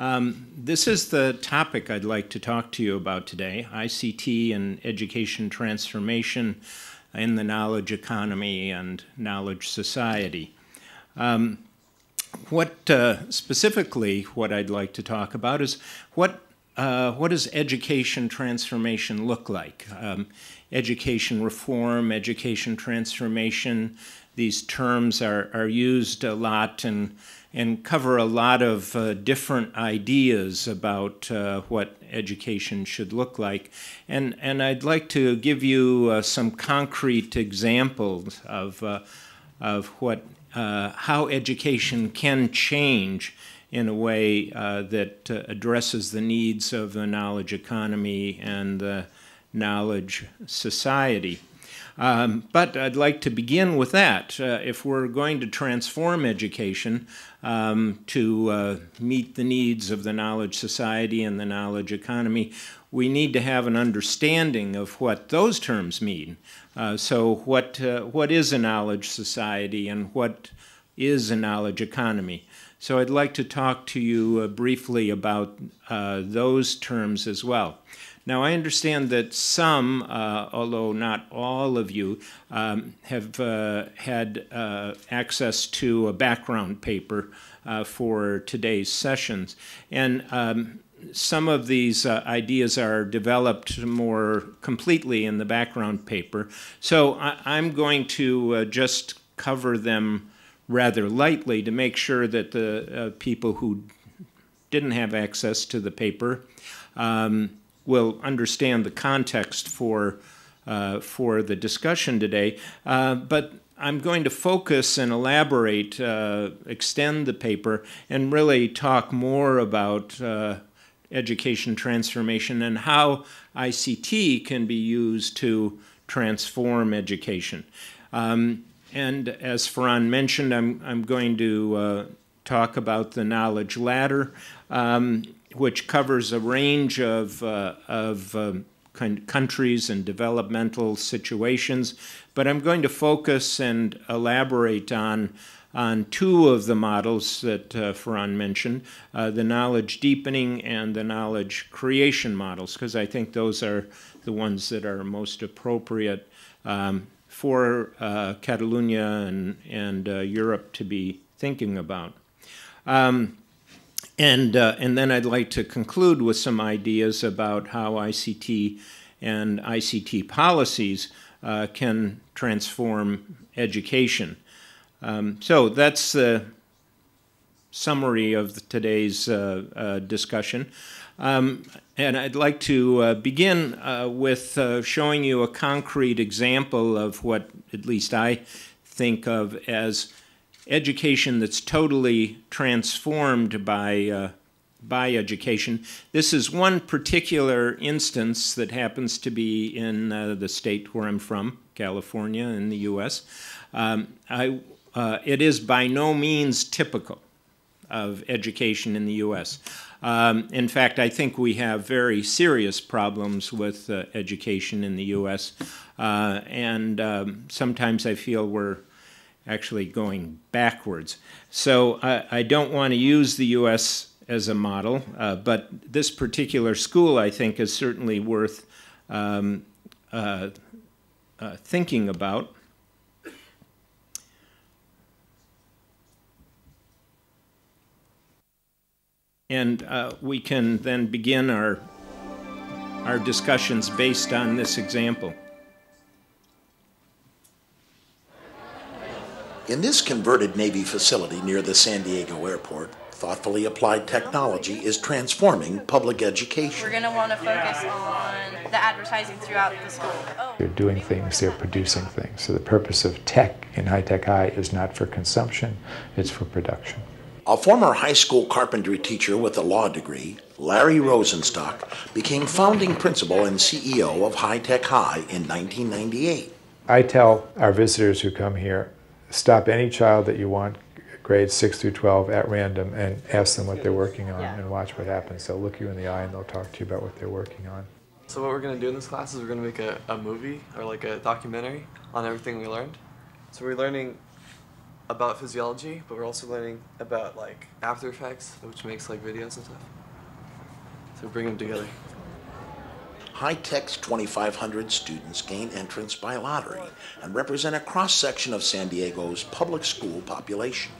Um, this is the topic I'd like to talk to you about today ICT and education transformation in the knowledge economy and knowledge society. Um, what uh, specifically, what I'd like to talk about is what uh, what does education transformation look like? Um, education reform, education transformation, these terms are, are used a lot and, and cover a lot of uh, different ideas about uh, what education should look like. And, and I'd like to give you uh, some concrete examples of, uh, of what, uh, how education can change in a way uh, that addresses the needs of the knowledge economy and the knowledge society. Um, but I'd like to begin with that. Uh, if we're going to transform education um, to uh, meet the needs of the knowledge society and the knowledge economy, we need to have an understanding of what those terms mean. Uh, so, what, uh, what is a knowledge society and what is a knowledge economy? So, I'd like to talk to you uh, briefly about uh, those terms as well. Now, I understand that some, uh, although not all of you, um, have uh, had uh, access to a background paper uh, for today's sessions. And um, some of these uh, ideas are developed more completely in the background paper. So I- am going to uh, just cover them rather lightly to make sure that the people who didn't have access to the paper um, will understand the context for, uh, for the discussion today. Uh, but I'm going to focus and elaborate, uh, extend the paper, and really talk more about uh, education transformation and how ICT can be used to transform education. Um, and as Ferran mentioned, I'm, I'm going to uh, talk about the knowledge ladder. Um, which covers a range of, uh, of um, countries and developmental situations. But I'm going to focus and elaborate on, on two of the models that uh, Ferran mentioned uh, the knowledge deepening and the knowledge creation models, because I think those are the ones that are most appropriate um, for uh, Catalonia and, and uh, Europe to be thinking about. Um, and, uh, and then I'd like to conclude with some ideas about how ICT and ICT policies uh, can transform education. Um, so that's the summary of today's uh, uh discussion. Um, and I'd like to uh, begin uh, with showing you a concrete example of what at least I think of as education that's totally transformed by, uh, by education. This is one particular instance that happens to be in uh, the state where I'm from, California, in the US. Um, I, uh, it is by no means typical of education in the US. Um, in fact, I think we have very serious problems with uh, education in the US, uh, and um, sometimes I feel we're actually going backwards. So I, I don't want to use the U.S. as a model, uh, but this particular school I think is certainly worth um, uh, uh, thinking about. And uh, we can then begin our, our discussions based on this example. In this converted Navy facility near the San Diego airport, thoughtfully applied technology is transforming public education. We're going to want to focus on the advertising throughout the school. Oh. They're doing things, they're producing things. So the purpose of tech in high tech high is not for consumption, it's for production. A former high school carpentry teacher with a law degree, Larry Rosenstock became founding principal and CEO of High Tech High in 1998. I tell our visitors who come here stop any child that you want grades 6 through 12 at random and ask them what they're working on yeah. and watch what happens. They'll look you in the eye and they'll talk to you about what they're working on. So what we're going to do in this class is we're going to make a, a movie or like a documentary on everything we learned. So we're learning about physiology, but we're also learning about like After Effects, which makes like videos and stuff. So bring them together. High Tech's 2,500 students gain entrance by lottery and represent a cross section of San Diego's public school population.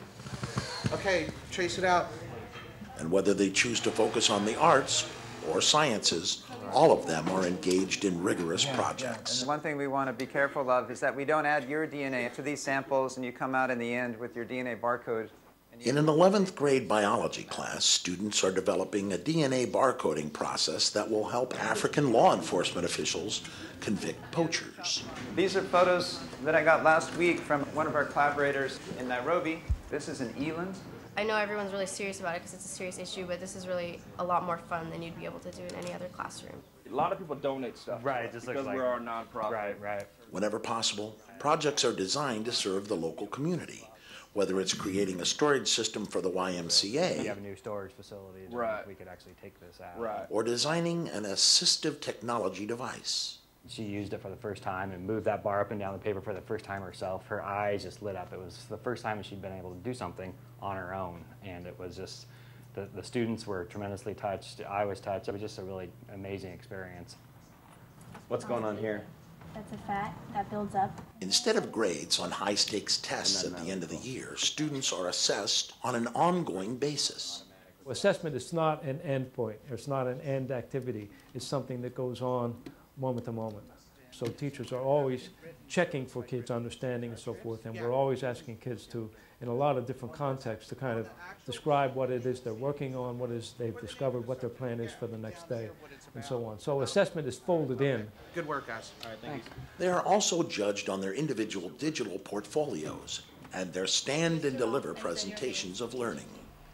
Okay, trace it out. And whether they choose to focus on the arts or sciences, all of them are engaged in rigorous projects. And one thing we want to be careful of is that we don't add your DNA to these samples and you come out in the end with your DNA barcode. In an 11th grade biology class, students are developing a DNA barcoding process that will help African law enforcement officials convict poachers. These are photos that I got last week from one of our collaborators in Nairobi. This is in Eland. I know everyone's really serious about it because it's a serious issue, but this is really a lot more fun than you'd be able to do in any other classroom. A lot of people donate stuff. Right, just because looks we're our nonprofit. Right, right. Whenever possible, projects are designed to serve the local community, whether it's creating a storage system for the YMCA. We have a new storage facility. then Right. We could actually take this out. Right. or designing an assistive technology device. She used it for the first time and moved that bar up and down the paper for the first time herself. Her eyes just lit up. It was the first time she'd been able to do something on her own. And it was just, the, the students were tremendously touched. I was touched. It was just a really amazing experience. What's going on here? That's a fat that builds up. Instead of grades on high stakes tests at the end of the year, students are assessed on an ongoing basis. Assessment is not an end point, it's not an end activity, it's something that goes on moment to moment. So teachers are always checking for kids' understanding and so forth, and we're always asking kids to, in a lot of different contexts, to kind of describe what it is they're working on, what is they've discovered, what their plan is for the next day, and so on. So assessment is folded in. Good work, guys. All right, thanks. They are also judged on their individual digital portfolios and their stand and deliver presentations of learning.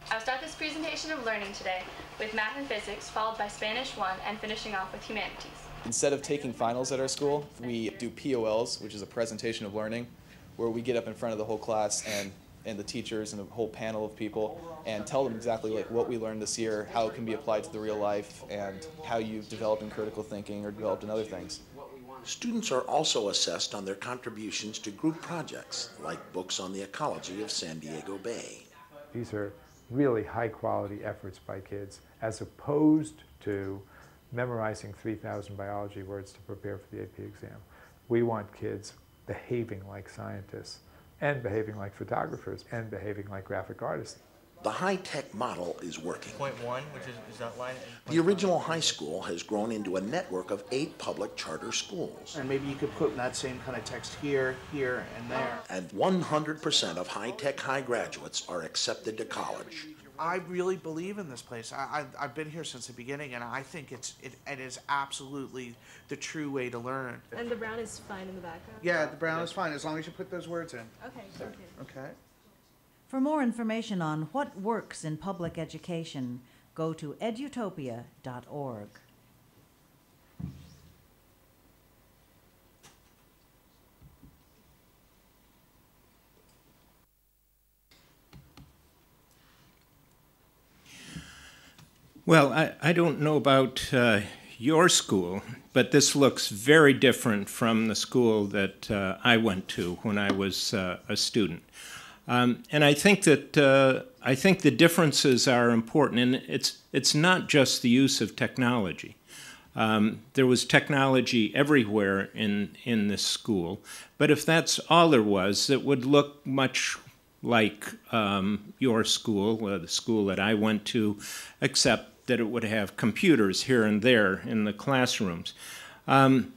I'll start this presentation of learning today with math and physics, followed by Spanish 1, and finishing off with humanities. Instead of taking finals at our school, we do POLs, which is a presentation of learning, where we get up in front of the whole class and, and the teachers and a whole panel of people and tell them exactly like what we learned this year, how it can be applied to the real life, and how you've developed in critical thinking or developed in other things. Students are also assessed on their contributions to group projects, like books on the ecology of San Diego Bay. These are really high quality efforts by kids as opposed to memorizing 3,000 biology words to prepare for the AP exam. We want kids behaving like scientists and behaving like photographers and behaving like graphic artists. The high-tech model is working. Point one, which is, is outlined. The original high school has grown into a network of eight public charter schools. And maybe you could put that same kind of text here, here, and there. And 100% of high-tech high graduates are accepted to college. I really believe in this place. I, I, I've been here since the beginning, and I think it's it, it is absolutely the true way to learn. And the brown is fine in the background? Yeah, the brown is fine as long as you put those words in. Okay, thank you. Okay. For more information on what works in public education, go to edutopia.org. Well, I, I don't know about uh, your school, but this looks very different from the school that uh, I went to when I was uh, a student. Um, and I think that uh, I think the differences are important, and it's it's not just the use of technology. Um, there was technology everywhere in in this school, but if that's all there was, it would look much like um, your school, uh, the school that I went to, except that it would have computers here and there in the classrooms. Um,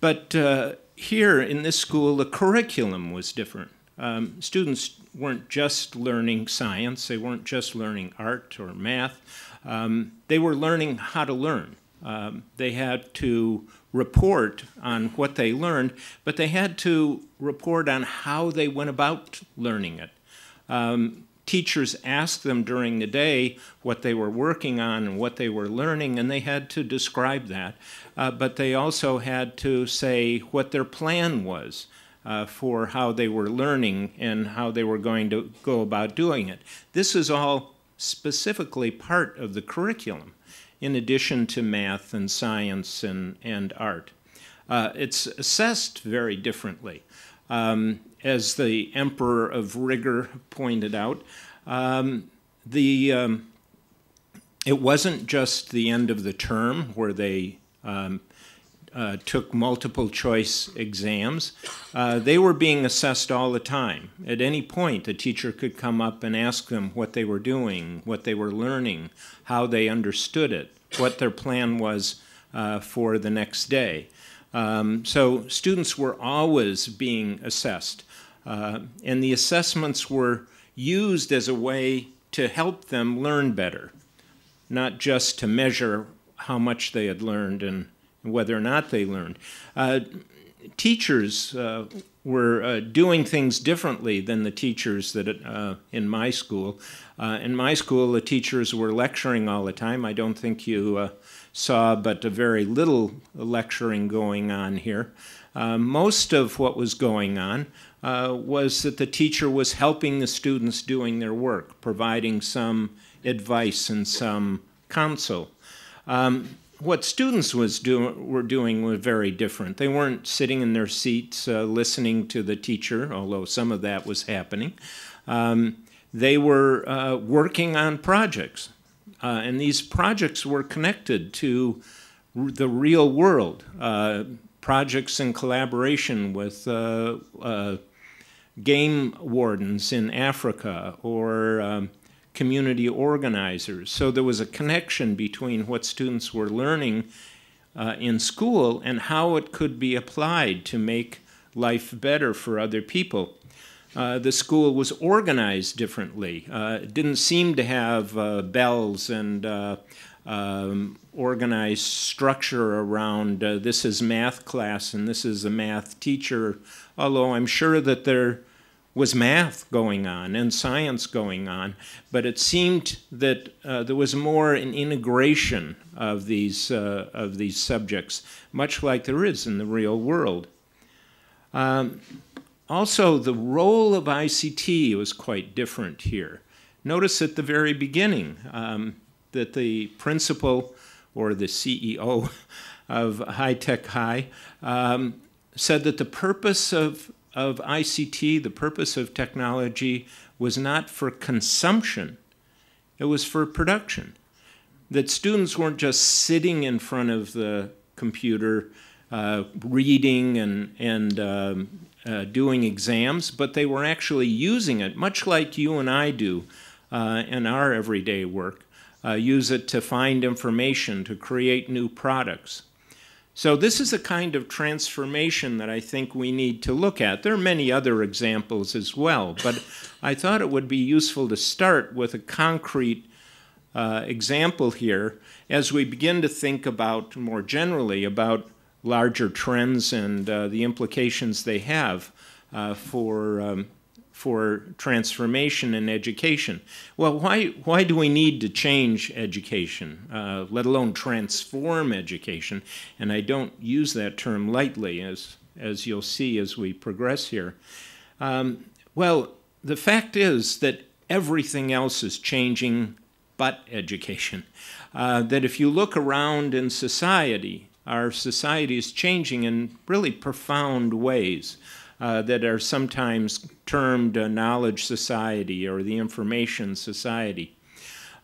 but uh, here in this school, the curriculum was different. Um, students weren't just learning science, they weren't just learning art or math, um, they were learning how to learn. Um, they had to report on what they learned, but they had to report on how they went about learning it. Um, teachers asked them during the day what they were working on and what they were learning, and they had to describe that. Uh, but they also had to say what their plan was. Uh, for how they were learning and how they were going to go about doing it. This is all specifically part of the curriculum, in addition to math and science and, and art. Uh, it's assessed very differently. Um, as the emperor of rigor pointed out, um, the um, it wasn't just the end of the term where they um, uh, took multiple choice exams. Uh, they were being assessed all the time. At any point, the teacher could come up and ask them what they were doing, what they were learning, how they understood it, what their plan was uh, for the next day. Um, so students were always being assessed. Uh, and the assessments were used as a way to help them learn better, not just to measure how much they had learned and whether or not they learned. Uh, teachers uh, were uh, doing things differently than the teachers that uh, in my school. Uh, in my school, the teachers were lecturing all the time. I don't think you uh, saw but a very little lecturing going on here. most of what was going on uh, was that the teacher was helping the students doing their work, providing some advice and some counsel. Um, what students was do, were doing was very different. They weren't sitting in their seats uh, listening to the teacher, although some of that was happening. Um, they were uh, working on projects, uh, and these projects were connected to the real world. Uh, projects in collaboration with uh, game wardens in Africa or um, community organizers. So there was a connection between what students were learning uh, in school and how it could be applied to make life better for other people. Uh, the school was organized differently. Uh, it didn't seem to have uh, bells and uh, um, organized structure around uh, this is math class and this is a math teacher although I'm sure that there was math going on and science going on, but it seemed that uh, there was more an integration of these, uh, of these subjects, much like there is in the real world. Um, also, the role of ICT was quite different here. Notice at the very beginning um, that the principal or the CEO of High Tech High um, said that the purpose of, of ICT, the purpose of technology, was not for consumption, it was for production. That students weren't just sitting in front of the computer uh, reading and, and um, uh, doing exams, but they were actually using it, much like you and I do uh, in our everyday work. Uh, use it to find information, to create new products. So this is a kind of transformation that I think we need to look at. There are many other examples as well, but I thought it would be useful to start with a concrete uh, example here as we begin to think about more generally about larger trends and uh, the implications they have uh, for um, for transformation in education. Well, why, why do we need to change education, uh, let alone transform education? And I don't use that term lightly, as, as you'll see as we progress here. Um, well, the fact is that everything else is changing but education. Uh, that if you look around in society, our society is changing in really profound ways uh, that are sometimes termed a knowledge society or the information society.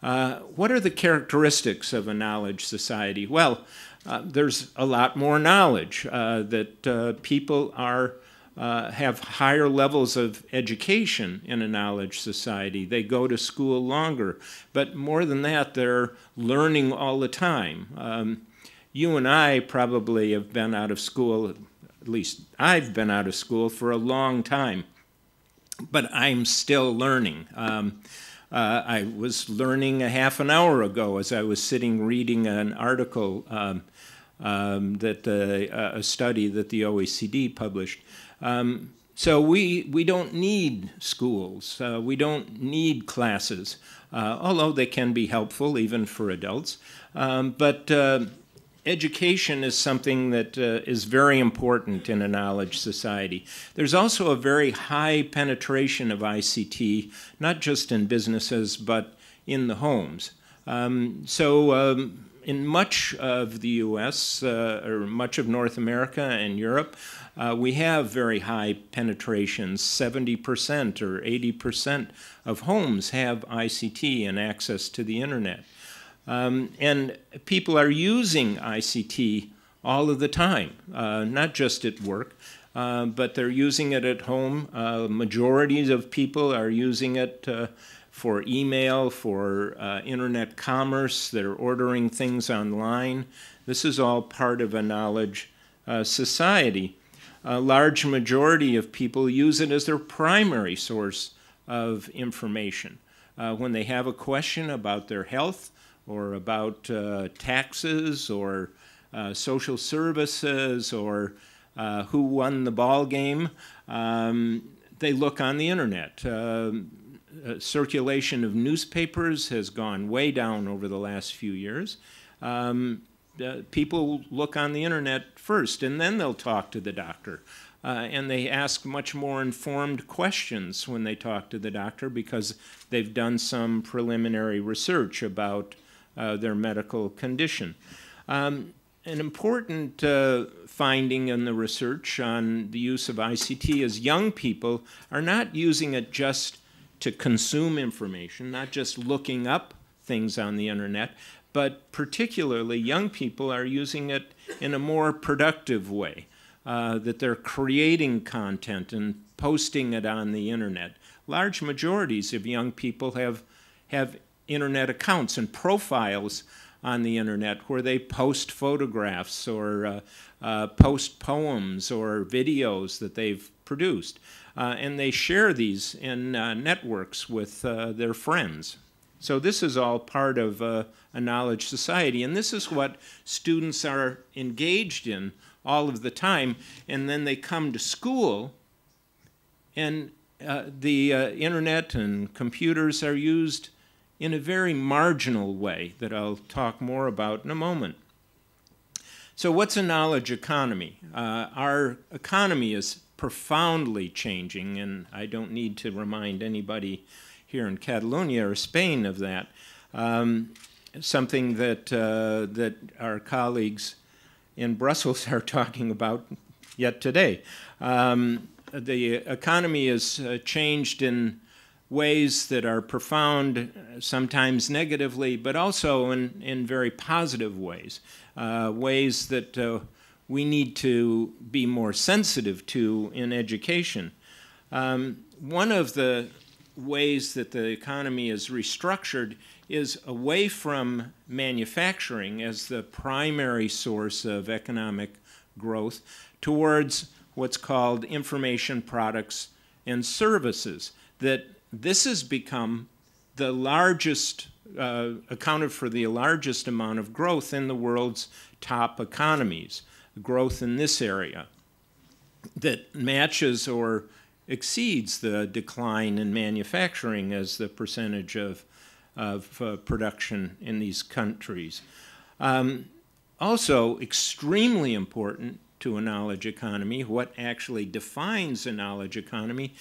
Uh, what are the characteristics of a knowledge society? Well, uh, there's a lot more knowledge uh, that uh, people are uh, have higher levels of education in a knowledge society. They go to school longer, but more than that, they're learning all the time. Um, you and I probably have been out of school at least I've been out of school for a long time, but I'm still learning. Um, uh, I was learning a half an hour ago as I was sitting reading an article um, um, that uh, a study that the OECD published. Um, so we, we don't need schools. Uh, we don't need classes, uh, although they can be helpful even for adults. Um, but uh, education is something that uh, is very important in a knowledge society. There's also a very high penetration of ICT, not just in businesses, but in the homes. Um, so um, in much of the U.S. Uh, or much of North America and Europe, uh, we have very high penetrations. 70% or 80% of homes have ICT and access to the internet. Um, and people are using ICT all of the time, uh, not just at work, uh, but they're using it at home. Uh, majorities of people are using it uh, for email, for uh, internet commerce. They're ordering things online. This is all part of a knowledge uh, society. A large majority of people use it as their primary source of information. when they have a question about their health, or about uh, taxes or uh, social services or uh, who won the ball game, um, they look on the internet. Um, uh, circulation of newspapers has gone way down over the last few years. Um, uh, people look on the internet first, and then they'll talk to the doctor. Uh, and they ask much more informed questions when they talk to the doctor because they've done some preliminary research about uh, their medical condition. Um, an important uh, finding in the research on the use of ICT is young people are not using it just to consume information, not just looking up things on the internet, but particularly young people are using it in a more productive way, uh, that they're creating content and posting it on the internet. Large majorities of young people have, have internet accounts and profiles on the internet where they post photographs or uh, uh, post poems or videos that they've produced. Uh, and they share these in uh, networks with uh, their friends. So this is all part of uh, a knowledge society. And this is what students are engaged in all of the time. And then they come to school and the internet and computers are used in a very marginal way that I'll talk more about in a moment. So what's a knowledge economy? Uh, our economy is profoundly changing, and I don't need to remind anybody here in Catalonia or Spain of that. Um, something that, uh, that our colleagues in Brussels are talking about yet today. Um, the economy has uh, changed in ways that are profound, sometimes negatively, but also in, in very positive ways, uh, ways that uh, we need to be more sensitive to in education. Um, one of the ways that the economy is restructured is away from manufacturing as the primary source of economic growth towards what's called information products and services that this has become the largest, uh, accounted for the largest amount of growth in the world's top economies, growth in this area that matches or exceeds the decline in manufacturing as the percentage of, of uh, production in these countries. Um, also, extremely important to a knowledge economy, what actually defines a knowledge economy,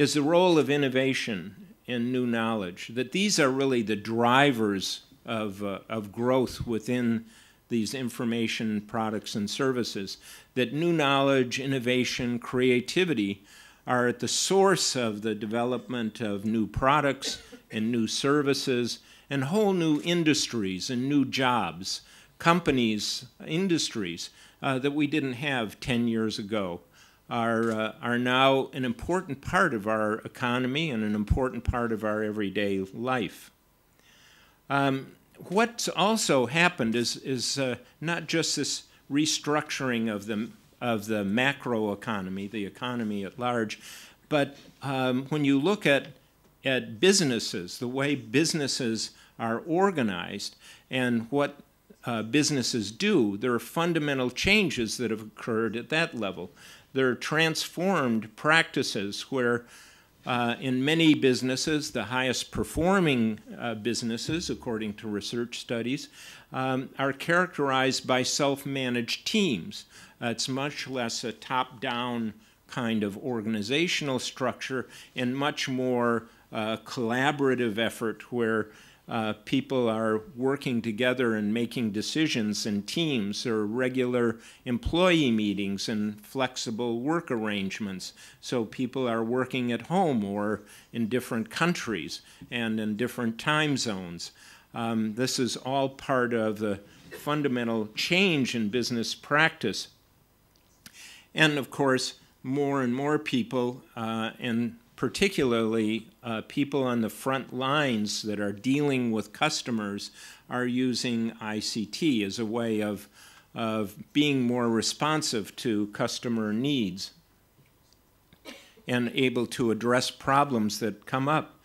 is the role of innovation and new knowledge, that these are really the drivers of, uh, of growth within these information products and services, that new knowledge, innovation, creativity are at the source of the development of new products and new services and whole new industries and new jobs, companies, industries uh, that we didn't have 10 years ago are, uh, are now an important part of our economy and an important part of our everyday life. Um, what's also happened is, is uh, not just this restructuring of the, of the macro economy, the economy at large, but um, when you look at, at businesses, the way businesses are organized and what uh, businesses do, there are fundamental changes that have occurred at that level. There are transformed practices where uh, in many businesses, the highest performing uh, businesses, according to research studies, um, are characterized by self-managed teams. Uh, it's much less a top-down kind of organizational structure and much more uh, collaborative effort where uh, people are working together and making decisions in teams or regular employee meetings and flexible work arrangements. So people are working at home or in different countries and in different time zones. Um, this is all part of the fundamental change in business practice. And of course, more and more people, uh, and particularly uh, people on the front lines that are dealing with customers are using ICT as a way of, of being more responsive to customer needs and able to address problems that come up.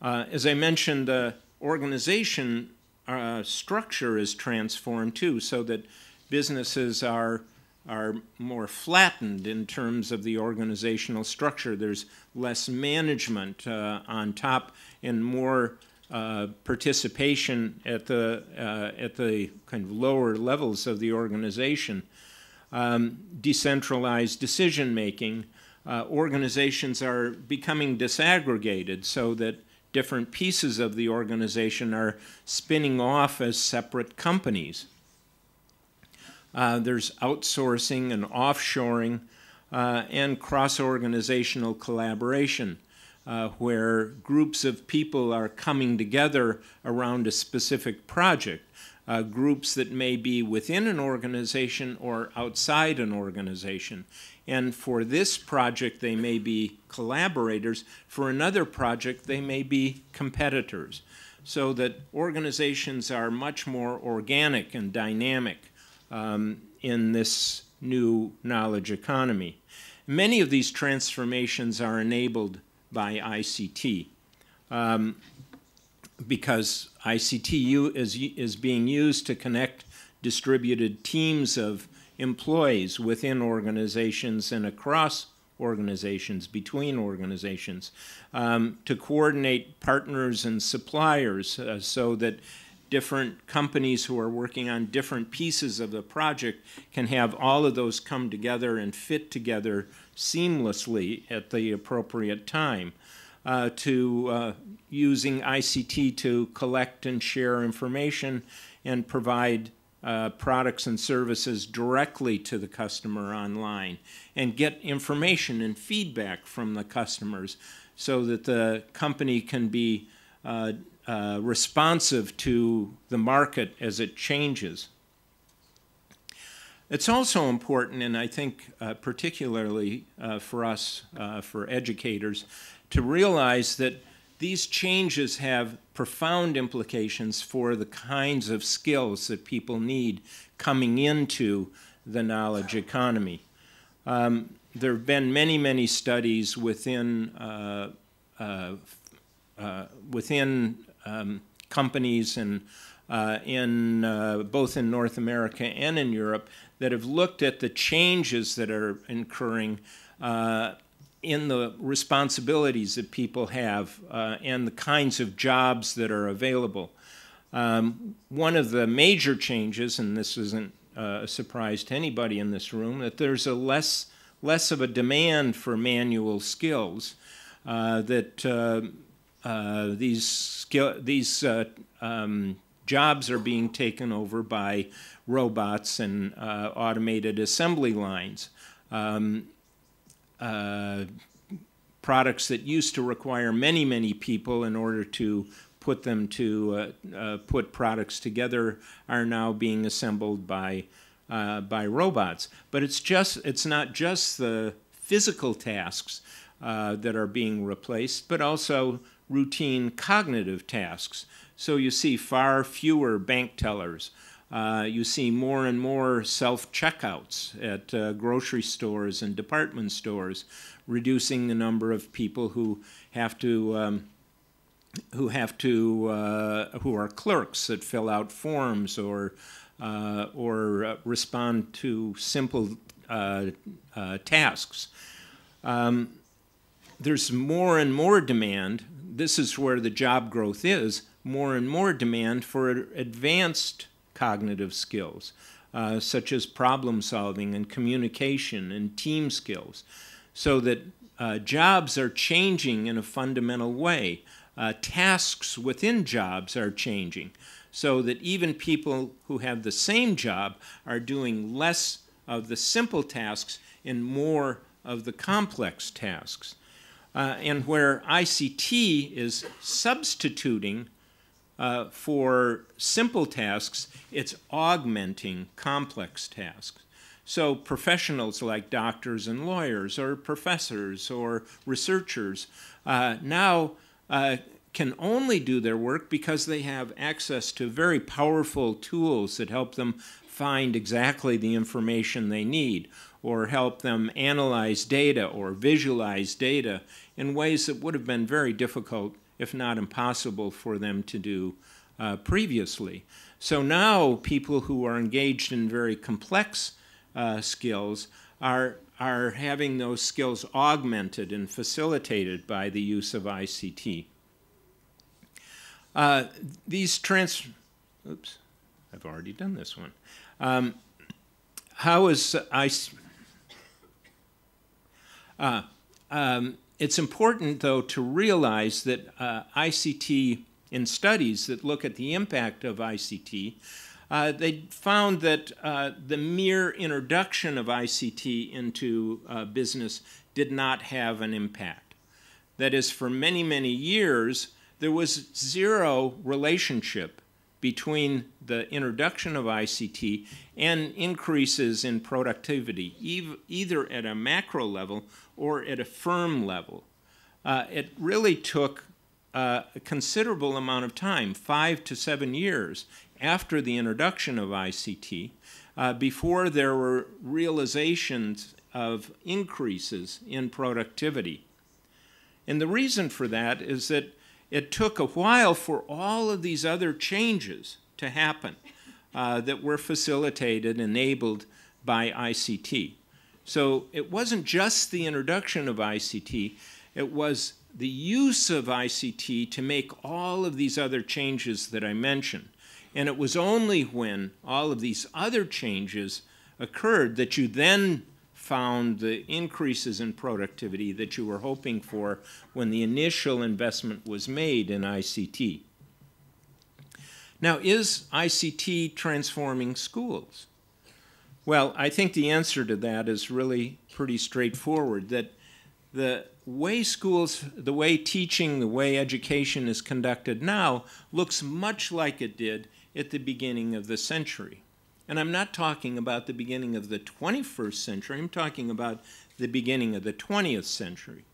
Uh, as I mentioned, the organization uh, structure is transformed too, so that businesses are are more flattened in terms of the organizational structure. There's less management uh, on top and more uh, participation at the uh, at the kind of lower levels of the organization. Um, decentralized decision making. Uh, organizations are becoming disaggregated so that different pieces of the organization are spinning off as separate companies. Uh, there's outsourcing and offshoring uh, and cross-organizational collaboration uh, where groups of people are coming together around a specific project. Uh, groups that may be within an organization or outside an organization. And for this project, they may be collaborators. For another project, they may be competitors. So that organizations are much more organic and dynamic um, in this new knowledge economy. Many of these transformations are enabled by ICT um, because ICT is, is being used to connect distributed teams of employees within organizations and across organizations, between organizations, um, to coordinate partners and suppliers uh, so that different companies who are working on different pieces of the project can have all of those come together and fit together seamlessly at the appropriate time. Uh, to uh, using ICT to collect and share information and provide uh, products and services directly to the customer online and get information and feedback from the customers so that the company can be uh, uh, responsive to the market as it changes. It's also important, and I think uh, particularly uh, for us, uh, for educators, to realize that these changes have profound implications for the kinds of skills that people need coming into the knowledge economy. Um, there have been many, many studies within uh, within um, companies and uh, in uh, both in North America and in Europe that have looked at the changes that are occurring uh, in the responsibilities that people have uh, and the kinds of jobs that are available. Um, one of the major changes, and this isn't uh, a surprise to anybody in this room, that there's a less less of a demand for manual skills. Uh, that uh, these skill, these uh, um, jobs are being taken over by robots and uh, automated assembly lines. Um, uh, products that used to require many, many people in order to put them to uh, put products together are now being assembled by by robots. But it's just it's not just the physical tasks that are being replaced, but also routine cognitive tasks. So you see far fewer bank tellers. Uh, you see more and more self-checkouts at uh, grocery stores and department stores, reducing the number of people who have to um, who have to uh, who are clerks that fill out forms or uh, or uh, respond to simple uh, tasks. Um, there's more and more demand this is where the job growth is, more and more demand for advanced cognitive skills, uh, such as problem solving and communication and team skills, so that uh, jobs are changing in a fundamental way. uh, tasks within jobs are changing so that even people who have the same job are doing less of the simple tasks and more of the complex tasks. Uh, and where ICT is substituting uh, for simple tasks, it's augmenting complex tasks. So professionals like doctors and lawyers or professors or researchers uh, now uh, can only do their work because they have access to very powerful tools that help them find exactly the information they need or help them analyze data or visualize data in ways that would have been very difficult, if not impossible, for them to do uh, previously. So now people who are engaged in very complex uh, skills are, are having those skills augmented and facilitated by the use of ICT. Uh, these trans, oops, I've already done this one. Um, how is I, uh, um, it's important, though, to realize that uh, ICT in studies that look at the impact of ICT, uh, they found that uh, the mere introduction of ICT into uh, business did not have an impact. That is, for many, many years, there was zero relationship between the introduction of ICT and increases in productivity, either at a macro level or at a firm level. Uh, it really took uh, a considerable amount of time, five to seven years after the introduction of ICT, uh, before there were realizations of increases in productivity. And the reason for that is that it took a while for all of these other changes to happen uh, that were facilitated, enabled by ICT. So it wasn't just the introduction of ICT, it was the use of ICT to make all of these other changes that I mentioned. And it was only when all of these other changes occurred that you then found the increases in productivity that you were hoping for when the initial investment was made in ICT. Now, is ICT transforming schools? Well, I think the answer to that is really pretty straightforward, that the way schools, the way teaching, the way education is conducted now looks much like it did at the beginning of the century. And I'm not talking about the beginning of the 21st century, I'm talking about the beginning of the 20th century.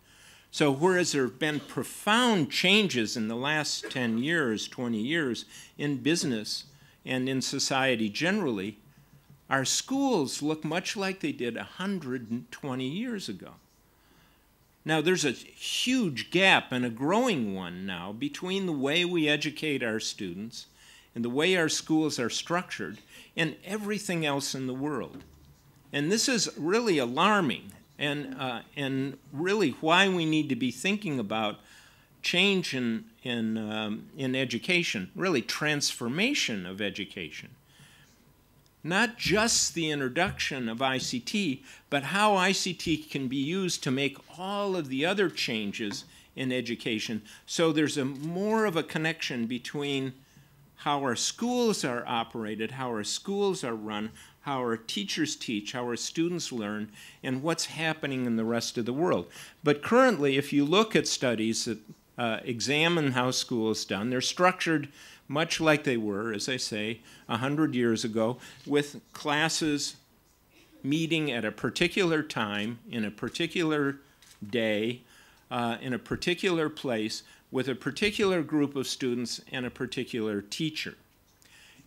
So, whereas there have been profound changes in the last 10 years, 20 years in business and in society generally, our schools look much like they did 120 years ago. Now, there's a huge gap and a growing one now between the way we educate our students and the way our schools are structured and everything else in the world. And this is really alarming and, uh, and really why we need to be thinking about change in, in, um, in education, really transformation of education. Not just the introduction of ICT, but how ICT can be used to make all of the other changes in education so there's a more of a connection between how our schools are operated, how our schools are run, how our teachers teach, how our students learn, and what's happening in the rest of the world. But currently, if you look at studies that uh, examine how school is done, they're structured much like they were, as I say, 100 years ago, with classes meeting at a particular time, in a particular day, uh, in a particular place, with a particular group of students and a particular teacher.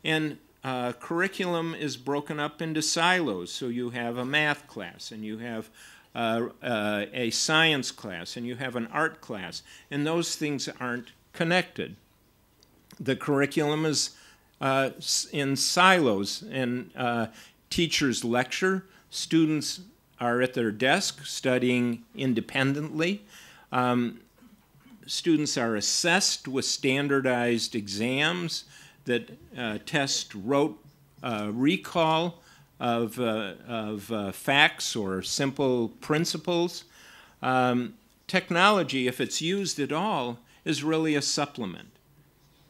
And uh, curriculum is broken up into silos. So you have a math class, and you have uh, uh, a science class, and you have an art class, and those things aren't connected. The curriculum is uh, in silos, and uh, teachers lecture, students are at their desk studying independently. Um, students are assessed with standardized exams that uh, test rote uh, recall of, uh, of uh, facts or simple principles. Um, technology, if it's used at all, is really a supplement.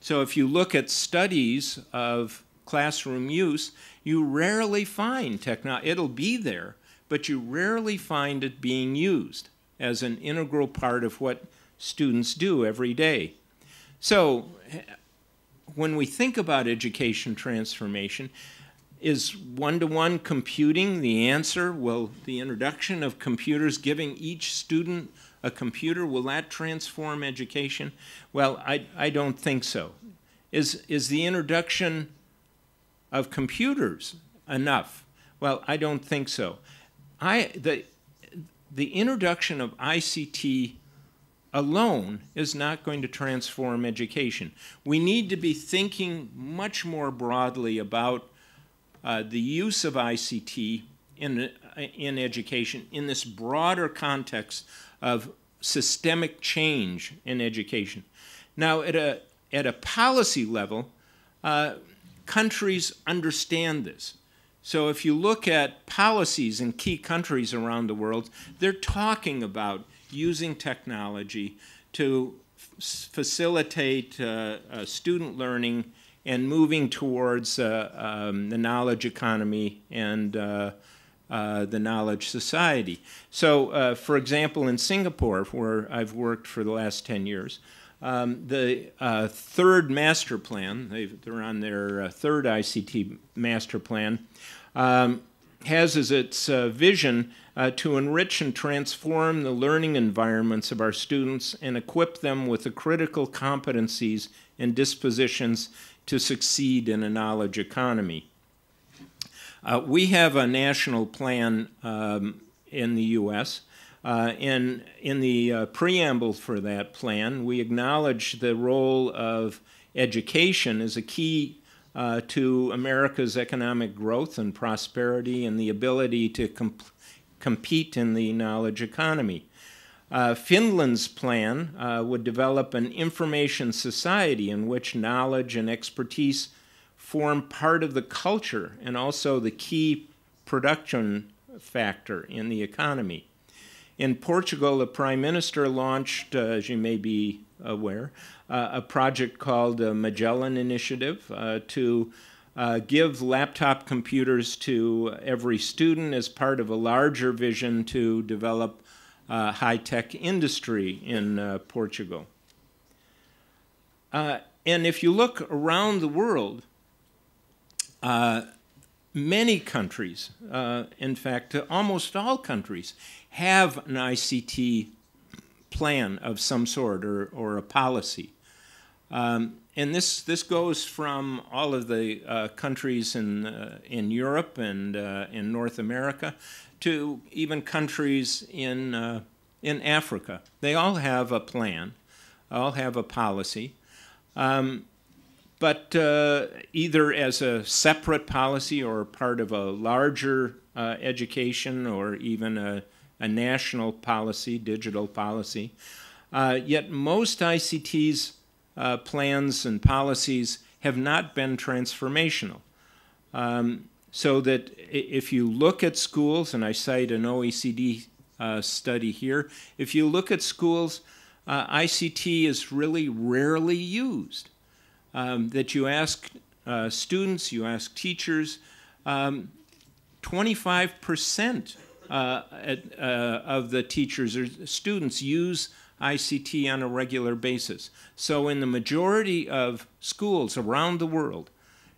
So if you look at studies of classroom use, you rarely find technology. It'll be there, but you rarely find it being used as an integral part of what students do every day. So eh, when we think about education transformation, is one-to-one -one computing the answer? Will the introduction of computers giving each student a computer, will that transform education? Well, I, I don't think so. Is, is the introduction of computers enough? Well, I don't think so. I, the, the introduction of ICT alone is not going to transform education. We need to be thinking much more broadly about uh, the use of ICT in, in education in this broader context of systemic change in education. Now, at a, at a policy level, uh, countries understand this. So if you look at policies in key countries around the world, they're talking about using technology to facilitate uh, uh, student learning and moving towards uh, um, the knowledge economy and uh, the knowledge society. So, uh, for example, in Singapore, where I've worked for the last 10 years, um, the uh, third master plan, they, are on their uh, third ICT master plan, um, has as its uh, vision to enrich and transform the learning environments of our students and equip them with the critical competencies and dispositions to succeed in a knowledge economy. Uh, we have a national plan um, in the U.S. Uh, in, in the uh, preamble for that plan, we acknowledge the role of education as a key uh, to America's economic growth and prosperity and the ability to comp compete in the knowledge economy. Uh, Finland's plan uh, would develop an information society in which knowledge and expertise form part of the culture and also the key production factor in the economy. In Portugal, the Prime Minister launched, uh, as you may be aware, uh, a project called the Magellan Initiative uh, to uh, give laptop computers to every student as part of a larger vision to develop uh, high-tech industry in uh, Portugal. And if you look around the world, many countries, in fact, almost all countries, have an ICT plan of some sort or, or a policy. Um, and this, this goes from all of the uh, countries in, uh, in Europe and uh, in North America to even countries in, uh, in Africa. They all have a plan, all have a policy. Um, but uh, either as a separate policy or part of a larger uh, education or even a a national policy, digital policy. Uh, yet most ICT's uh, plans and policies have not been transformational. Um, so that if you look at schools, and I cite an OECD uh, study here, if you look at schools, uh, ICT is really rarely used. Um, that you ask uh, students, you ask teachers, 25% um, uh, uh, of the teachers or students use ICT on a regular basis. So in the majority of schools around the world,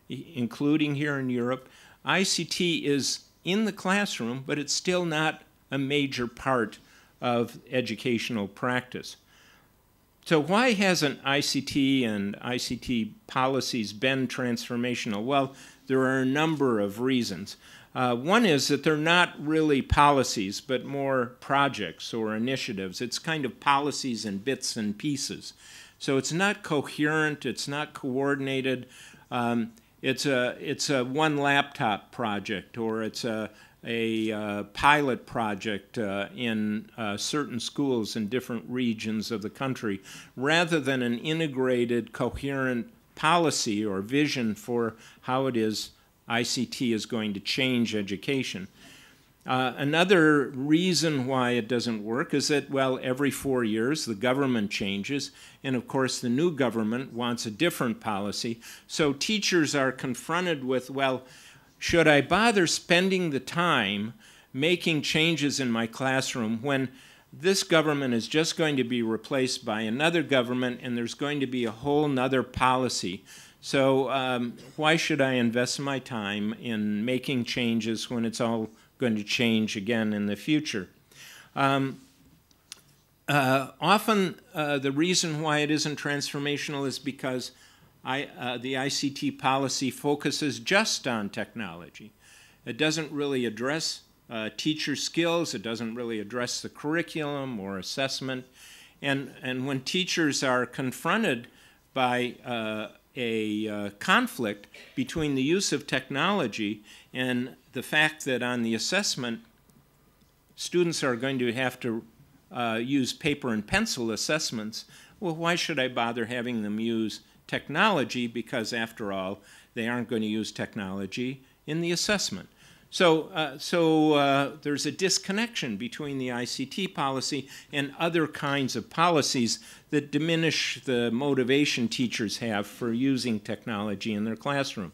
including here in Europe, ICT is in the classroom, but it's still not a major part of educational practice. So why hasn't ICT and ICT policies been transformational? Well, there are a number of reasons. Uh, one is that they're not really policies, but more projects or initiatives. It's kind of policies and bits and pieces. So it's not coherent, it's not coordinated. Um, it's a, it's a one laptop project or it's a, a uh, pilot project uh, in uh, certain schools in different regions of the country, rather than an integrated, coherent policy or vision for how it is ICT is going to change education. Uh, another reason why it doesn't work is that, well, every four years the government changes, and of course the new government wants a different policy. So teachers are confronted with, well, should I bother spending the time making changes in my classroom when this government is just going to be replaced by another government and there's going to be a whole nother policy? So um, why should I invest my time in making changes when it's all going to change again in the future. Um, uh, often uh, the reason why it isn't transformational is because I, uh, the ICT policy focuses just on technology. It doesn't really address uh, teacher skills, it doesn't really address the curriculum or assessment. And, and when teachers are confronted by uh, a uh, conflict between the use of technology and the fact that on the assessment, students are going to have to uh, use paper and pencil assessments, well, why should I bother having them use technology? Because after all, they aren't going to use technology in the assessment. So, uh, so uh, there's a disconnection between the ICT policy and other kinds of policies that diminish the motivation teachers have for using technology in their classroom.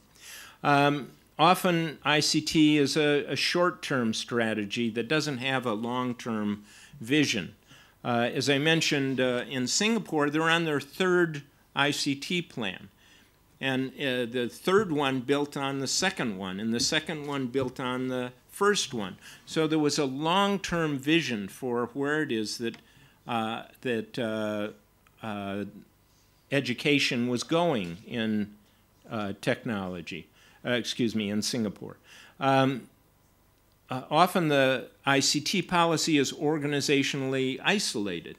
Um, often ICT is a, a short-term strategy that doesn't have a long-term vision. Uh, as I mentioned, uh, in Singapore, they're on their third ICT plan. And uh, the third one built on the second one, and the second one built on the first one. So there was a long-term vision for where it is that, uh, that uh, uh, education was going in technology uh, excuse me, in Singapore. Um, uh, often the ICT policy is organizationally isolated,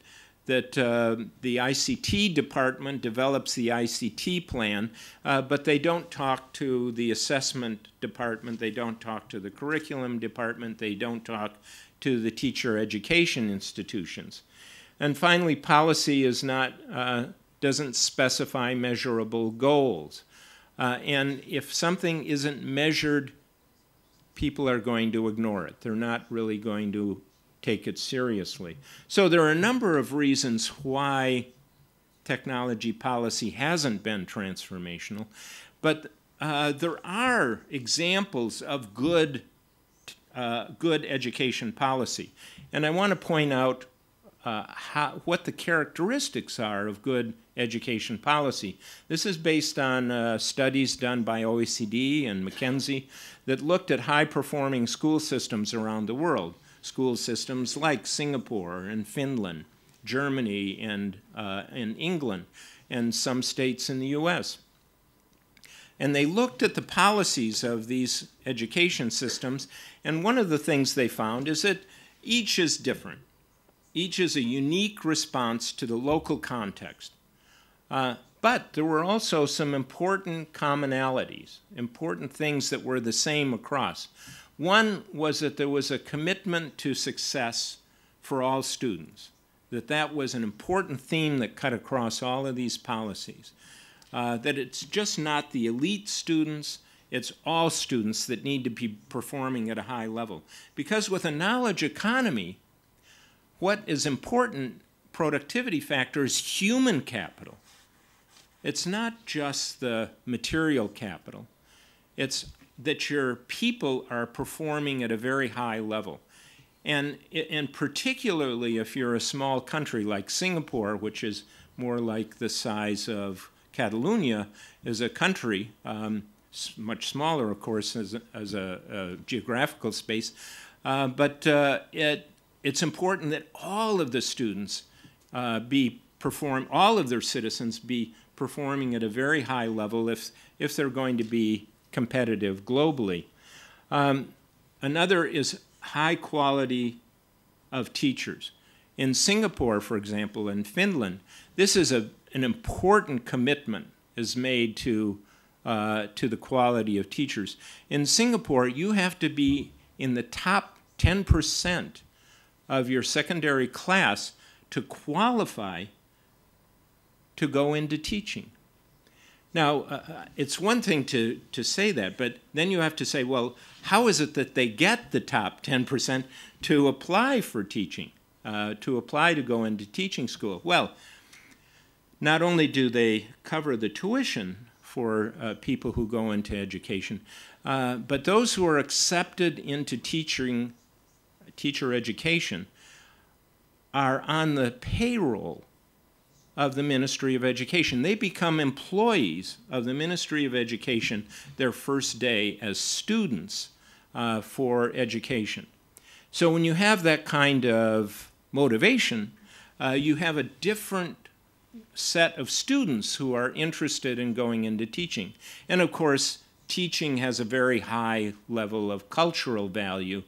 that uh, the ICT department develops the ICT plan, uh, but they don't talk to the assessment department, they don't talk to the curriculum department, they don't talk to the teacher education institutions. And finally, policy is not, uh, doesn't specify measurable goals. Uh, and if something isn't measured, people are going to ignore it. They're not really going to take it seriously. So there are a number of reasons why technology policy hasn't been transformational, but uh, there are examples of good, uh, good education policy. And I want to point out uh, how, what the characteristics are of good education policy. This is based on uh, studies done by OECD and McKinsey that looked at high-performing school systems around the world, school systems like Singapore and Finland, Germany and, uh, and England, and some states in the U.S. And they looked at the policies of these education systems, and one of the things they found is that each is different. Each is a unique response to the local context. Uh, but there were also some important commonalities, important things that were the same across. One was that there was a commitment to success for all students, that that was an important theme that cut across all of these policies. Uh, that it's just not the elite students, it's all students that need to be performing at a high level. Because with a knowledge economy, what is important productivity factor is human capital. It's not just the material capital. It's that your people are performing at a very high level. And, and particularly if you're a small country like Singapore, which is more like the size of Catalonia, as a country, um, much smaller, of course, as a, as a, a geographical space, uh, but uh, it, it's important that all of the students uh, be perform, all of their citizens be performing at a very high level if, if they're going to be competitive globally. Um, another is high quality of teachers. In Singapore, for example, in Finland, this is a, an important commitment is made to, uh, to the quality of teachers. In Singapore, you have to be in the top 10 percent of your secondary class to qualify to go into teaching. Now, uh, uh, it's one thing to, to say that, but then you have to say, well, how is it that they get the top 10% to apply for teaching, uh, to apply to go into teaching school? Well, not only do they cover the tuition for uh, people who go into education, uh, but those who are accepted into teaching, teacher education are on the payroll of the Ministry of Education. They become employees of the Ministry of Education their first day as students uh, for education. So when you have that kind of motivation, uh, you have a different set of students who are interested in going into teaching. And of course, teaching has a very high level of cultural value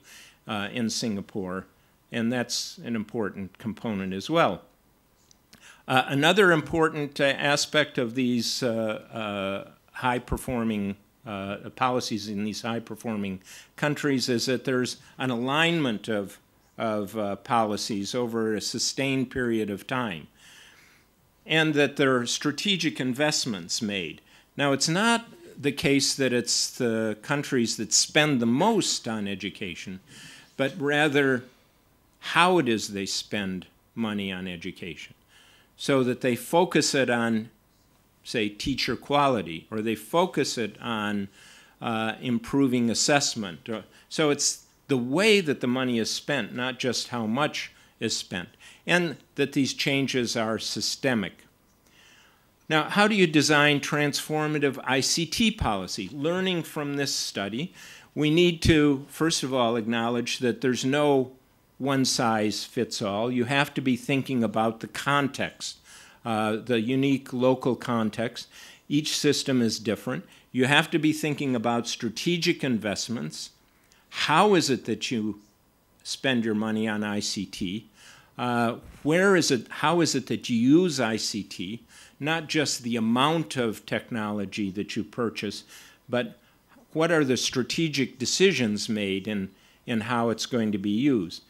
uh, in Singapore, and that's an important component as well. Uh, another important uh, aspect of these uh, uh, high performing policies in these high performing countries is that there's an alignment of, of policies over a sustained period of time and that there are strategic investments made. Now, it's not the case that it's the countries that spend the most on education, but rather how it is they spend money on education so that they focus it on, say, teacher quality, or they focus it on uh, improving assessment. So it's the way that the money is spent, not just how much is spent and that these changes are systemic. Now, how do you design transformative ICT policy? Learning from this study, we need to, first of all, acknowledge that there's no one size fits all. You have to be thinking about the context, uh, the unique local context. Each system is different. You have to be thinking about strategic investments. How is it that you spend your money on ICT? Uh, where is it, how is it that you use ICT? Not just the amount of technology that you purchase, but what are the strategic decisions made in, in how it's going to be used?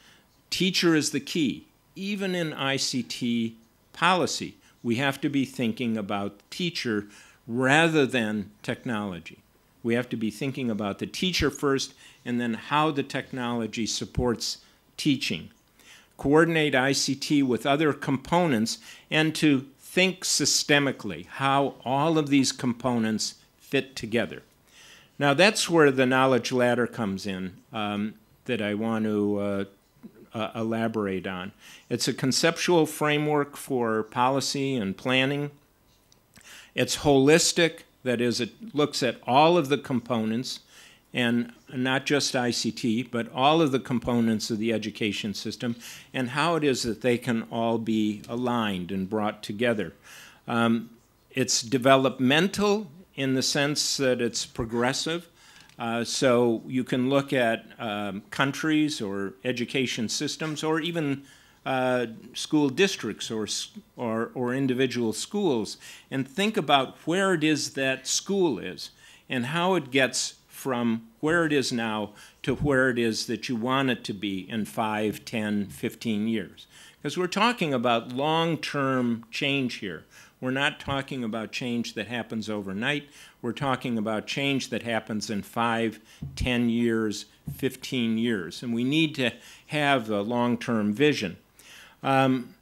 Teacher is the key. Even in ICT policy, we have to be thinking about teacher rather than technology. We have to be thinking about the teacher first and then how the technology supports teaching coordinate ICT with other components, and to think systemically how all of these components fit together. Now, that's where the knowledge ladder comes in um, that I want to uh, uh, elaborate on. It's a conceptual framework for policy and planning. It's holistic, that is, it looks at all of the components and not just ICT, but all of the components of the education system, and how it is that they can all be aligned and brought together. Um, it's developmental in the sense that it's progressive. Uh, so you can look at um, countries or education systems or even uh, school districts or, or, or individual schools and think about where it is that school is and how it gets from where it is now to where it is that you want it to be in 5, 10, 15 years. Because we're talking about long-term change here. We're not talking about change that happens overnight. We're talking about change that happens in 5, 10 years, 15 years. And we need to have a long-term vision. Um,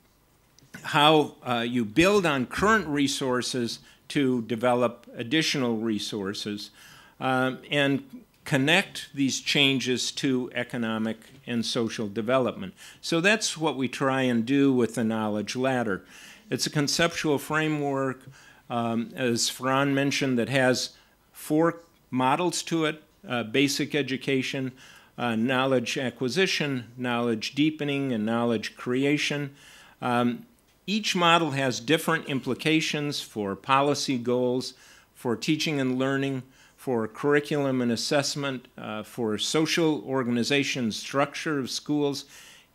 how uh, you build on current resources to develop additional resources um, and connect these changes to economic and social development. So that's what we try and do with the knowledge ladder. It's a conceptual framework, um, as Fran mentioned, that has four models to it, uh, basic education, uh, knowledge acquisition, knowledge deepening, and knowledge creation. Um, each model has different implications for policy goals, for teaching and learning, for curriculum and assessment, uh, for social organization structure of schools,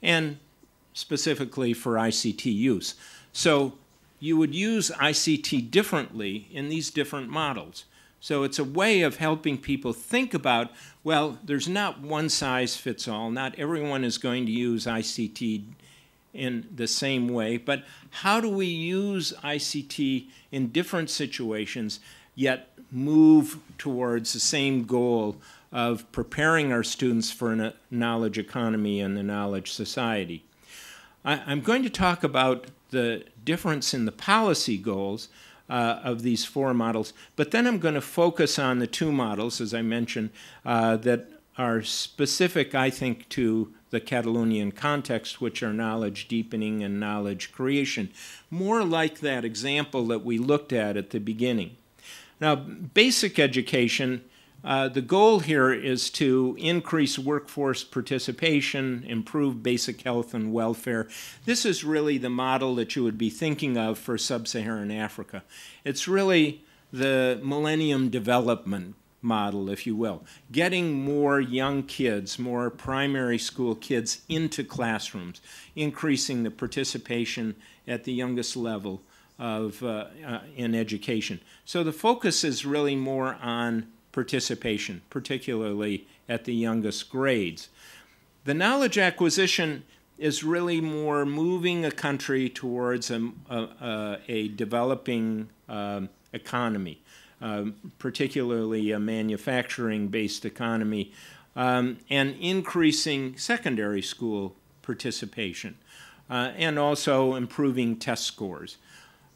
and specifically for ICT use. So you would use ICT differently in these different models. So it's a way of helping people think about, well, there's not one size fits all. Not everyone is going to use ICT in the same way, but how do we use ICT in different situations yet move towards the same goal of preparing our students for a knowledge economy and a knowledge society. I, am going to talk about the difference in the policy goals uh, of these four models, but then I'm going to focus on the two models, as I mentioned, uh, that are specific, I think, to the Catalonian context, which are knowledge deepening and knowledge creation, more like that example that we looked at at the beginning. Now, basic education, uh, the goal here is to increase workforce participation, improve basic health and welfare. This is really the model that you would be thinking of for sub-Saharan Africa. It's really the Millennium Development model, if you will, getting more young kids, more primary school kids into classrooms, increasing the participation at the youngest level of uh, uh, in education. So the focus is really more on participation, particularly at the youngest grades. The knowledge acquisition is really more moving a country towards a, a, a developing um, economy, um, particularly a manufacturing-based economy, um, and increasing secondary school participation, uh, and also improving test scores.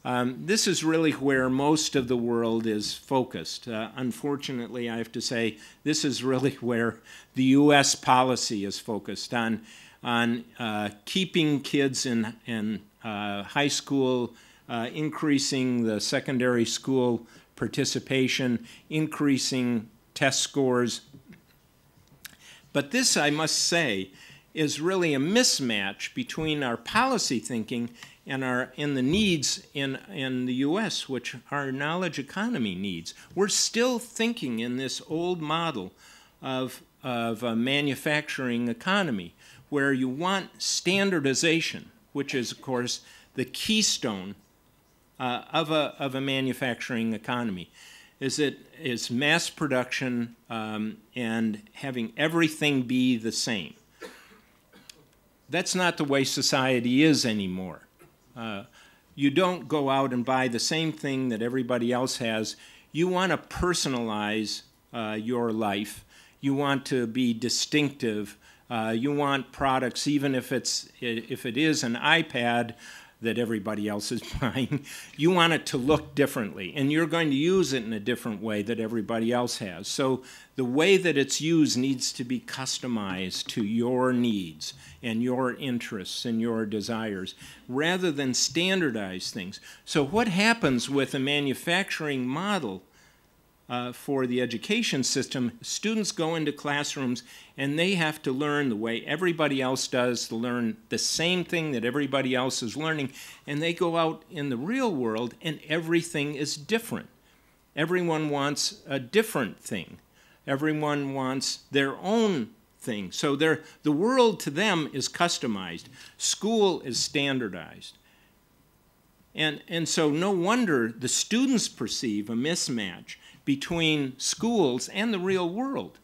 Um, this is really where most of the world is focused. Uh, unfortunately, I have to say, this is really where the U.S. policy is focused on, on uh, keeping kids in, in uh, high school, uh, increasing the secondary school participation, increasing test scores. But this, I must say, is really a mismatch between our policy thinking and our in the needs in in the US which our knowledge economy needs. We're still thinking in this old model of of a manufacturing economy where you want standardization which is of course the keystone uh, of a of a manufacturing economy. Is it is mass production um, and having everything be the same? That's not the way society is anymore you don't go out and buy the same thing that everybody else has. You want to personalize uh, your life. You want to be distinctive. Uh, you want products, even if it's if it is an iPad that everybody else is buying, you want it to look differently, and you're going to use it in a different way that everybody else has. So the way that it's used needs to be customized to your needs and your interests and your desires rather than standardize things. So what happens with a manufacturing model uh, for the education system, students go into classrooms and they have to learn the way everybody else does, to learn the same thing that everybody else is learning, and they go out in the real world and everything is different. Everyone wants a different thing. Everyone wants their own thing. So the world to them is customized. School is standardized. And, and so no wonder the students perceive a mismatch between schools and the real world.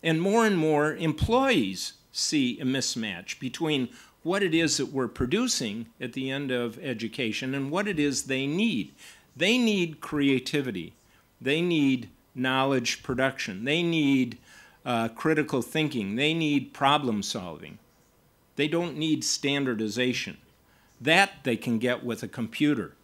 And more and more employees see a mismatch between what it is that we're producing at the end of education and what it is they need. They need creativity. They need knowledge production. They need uh, critical thinking. They need problem solving. They don't need standardization. That they can get with a computer.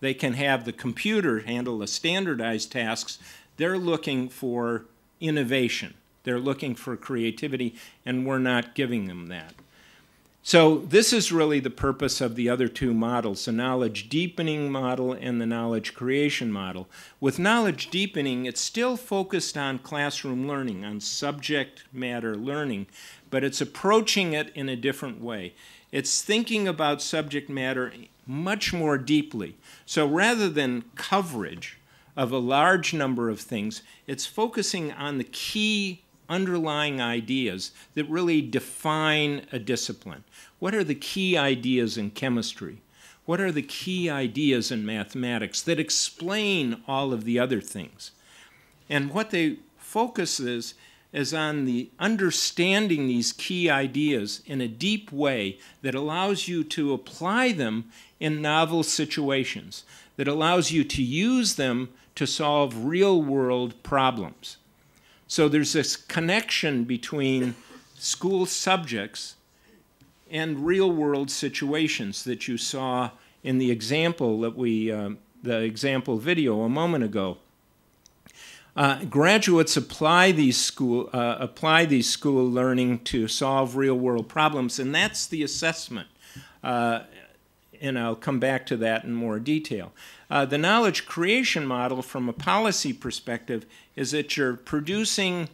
They can have the computer handle the standardized tasks. They're looking for innovation. They're looking for creativity, and we're not giving them that. So this is really the purpose of the other two models, the knowledge deepening model and the knowledge creation model. With knowledge deepening, it's still focused on classroom learning, on subject matter learning, but it's approaching it in a different way. It's thinking about subject matter much more deeply. So rather than coverage of a large number of things, it's focusing on the key underlying ideas that really define a discipline. What are the key ideas in chemistry? What are the key ideas in mathematics that explain all of the other things? And what they focus is, is on the understanding these key ideas in a deep way that allows you to apply them in novel situations, that allows you to use them to solve real world problems. So there's this connection between school subjects and real world situations that you saw in the example that we, uh, the example video a moment ago. Uh, graduates apply these school uh, apply these school learning to solve real world problems, and that's the assessment. Uh, and I'll come back to that in more detail. Uh, the knowledge creation model, from a policy perspective, is that you're producing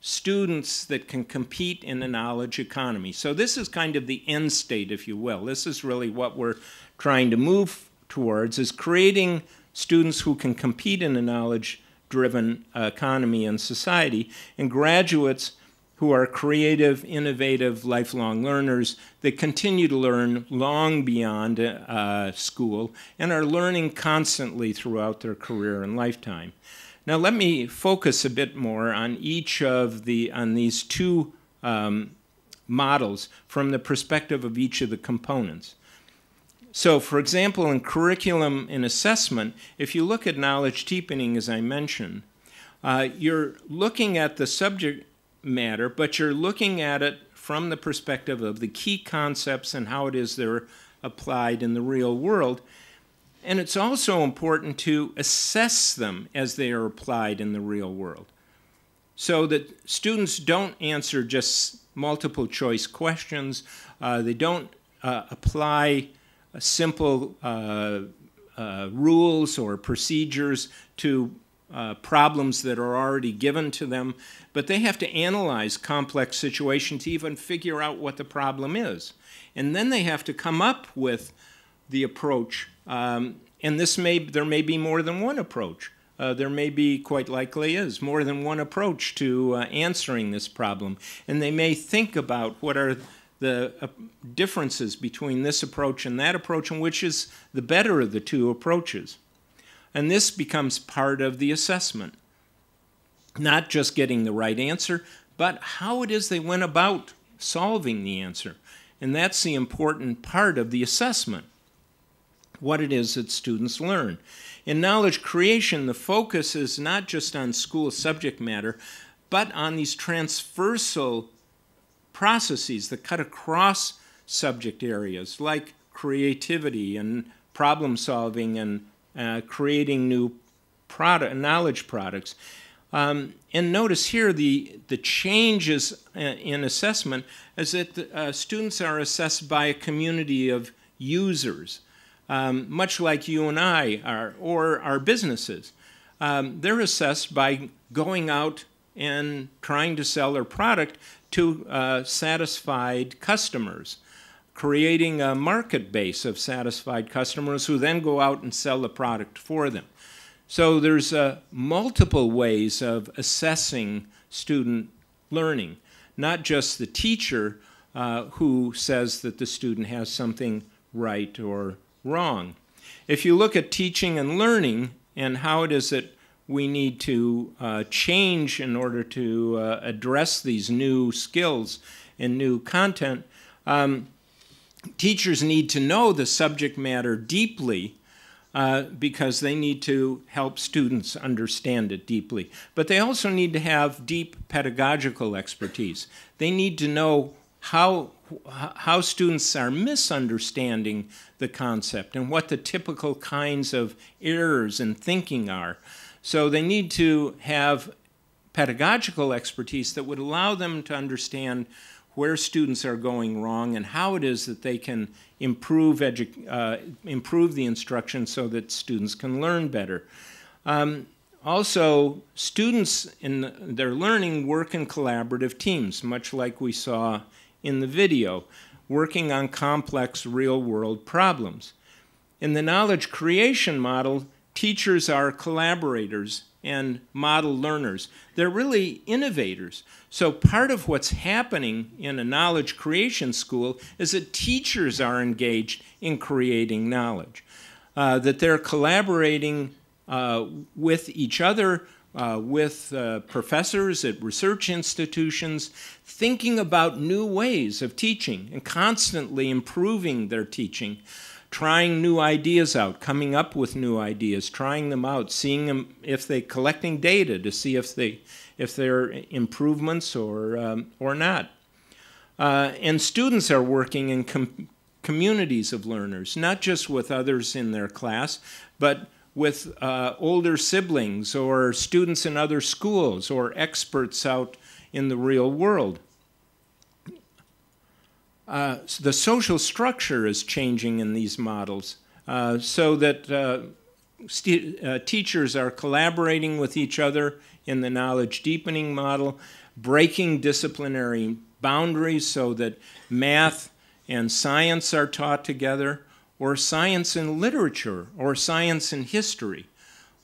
students that can compete in the knowledge economy. So this is kind of the end state, if you will. This is really what we're trying to move towards, is creating students who can compete in a knowledge-driven uh, economy and society, and graduates who are creative, innovative, lifelong learners that continue to learn long beyond uh, school and are learning constantly throughout their career and lifetime. Now let me focus a bit more on each of the, on these two um, models from the perspective of each of the components. So for example, in curriculum and assessment, if you look at knowledge deepening, as I mentioned, uh, you're looking at the subject matter, but you're looking at it from the perspective of the key concepts and how it is they're applied in the real world. And it's also important to assess them as they are applied in the real world so that students don't answer just multiple choice questions. Uh, they don't uh, apply simple uh, uh rules or procedures to uh, problems that are already given to them, but they have to analyze complex situations to even figure out what the problem is. And then they have to come up with the approach. Um, and this may, there may be more than one approach. Uh, there may be, quite likely is, more than one approach to uh, answering this problem. And they may think about what are the uh, differences between this approach and that approach, and which is the better of the two approaches. And this becomes part of the assessment. Not just getting the right answer, but how it is they went about solving the answer. And that's the important part of the assessment, what it is that students learn. In knowledge creation, the focus is not just on school subject matter, but on these transversal processes that cut across subject areas like creativity and problem solving and uh, creating new product, knowledge products. Um, and notice here the, the changes in assessment is that the, uh, students are assessed by a community of users, um, much like you and I are, or our businesses. Um, they're assessed by going out and trying to sell their product to uh, satisfied customers creating a market base of satisfied customers who then go out and sell the product for them. So there's uh, multiple ways of assessing student learning, not just the teacher uh, who says that the student has something right or wrong. If you look at teaching and learning and how it is that we need to uh, change in order to uh, address these new skills and new content, um, teachers need to know the subject matter deeply uh, because they need to help students understand it deeply. But they also need to have deep pedagogical expertise. They need to know how, how students are misunderstanding the concept and what the typical kinds of errors in thinking are. So they need to have pedagogical expertise that would allow them to understand where students are going wrong and how it is that they can improve, uh, improve the instruction so that students can learn better. Um, also, students in their learning work in collaborative teams, much like we saw in the video, working on complex real-world problems. In the knowledge creation model, teachers are collaborators and model learners. They're really innovators. So part of what's happening in a knowledge creation school is that teachers are engaged in creating knowledge, uh, that they're collaborating uh, with each other, uh, with uh, professors at research institutions, thinking about new ways of teaching and constantly improving their teaching trying new ideas out, coming up with new ideas, trying them out, seeing them if they collecting data to see if they if they're improvements or um, or not. Uh, and students are working in com communities of learners, not just with others in their class, but with uh, older siblings or students in other schools or experts out in the real world. Uh, the social structure is changing in these models uh, so that uh, uh, teachers are collaborating with each other in the knowledge deepening model, breaking disciplinary boundaries so that math and science are taught together, or science and literature, or science and history,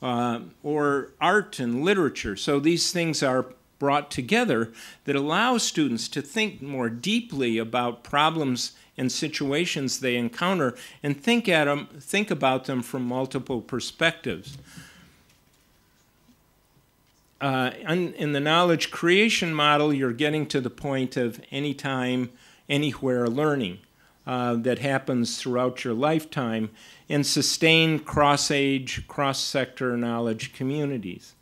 uh, or art and literature. So these things are brought together that allows students to think more deeply about problems and situations they encounter and think at them, think about them from multiple perspectives. Uh, in the knowledge creation model, you're getting to the point of anytime, anywhere learning uh, that happens throughout your lifetime in sustain cross-age, cross-sector knowledge communities.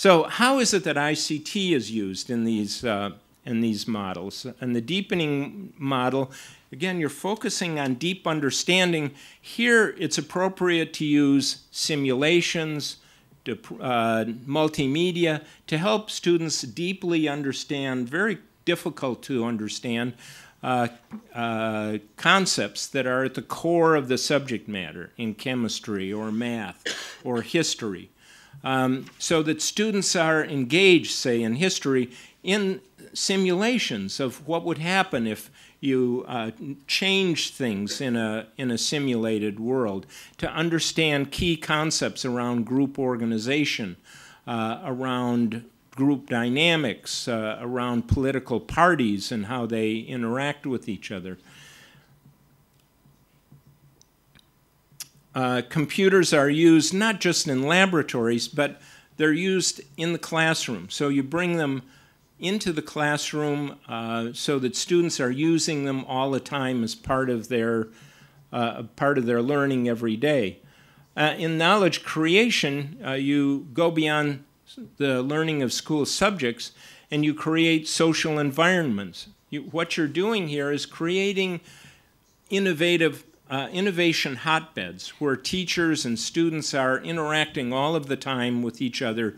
So how is it that ICT is used in these, uh, in these models? And the deepening model, again, you're focusing on deep understanding. Here, it's appropriate to use simulations, uh, multimedia, to help students deeply understand, very difficult to understand, uh, uh, concepts that are at the core of the subject matter in chemistry or math or history um, so that students are engaged, say, in history, in simulations of what would happen if you uh, change things in a, in a simulated world to understand key concepts around group organization, uh, around group dynamics, uh, around political parties and how they interact with each other. Uh, computers are used not just in laboratories, but they're used in the classroom. So you bring them into the classroom uh, so that students are using them all the time as part of their, uh, part of their learning every day. Uh, in knowledge creation, uh, you go beyond the learning of school subjects and you create social environments. You, what you're doing here is creating innovative uh, innovation hotbeds where teachers and students are interacting all of the time with each other,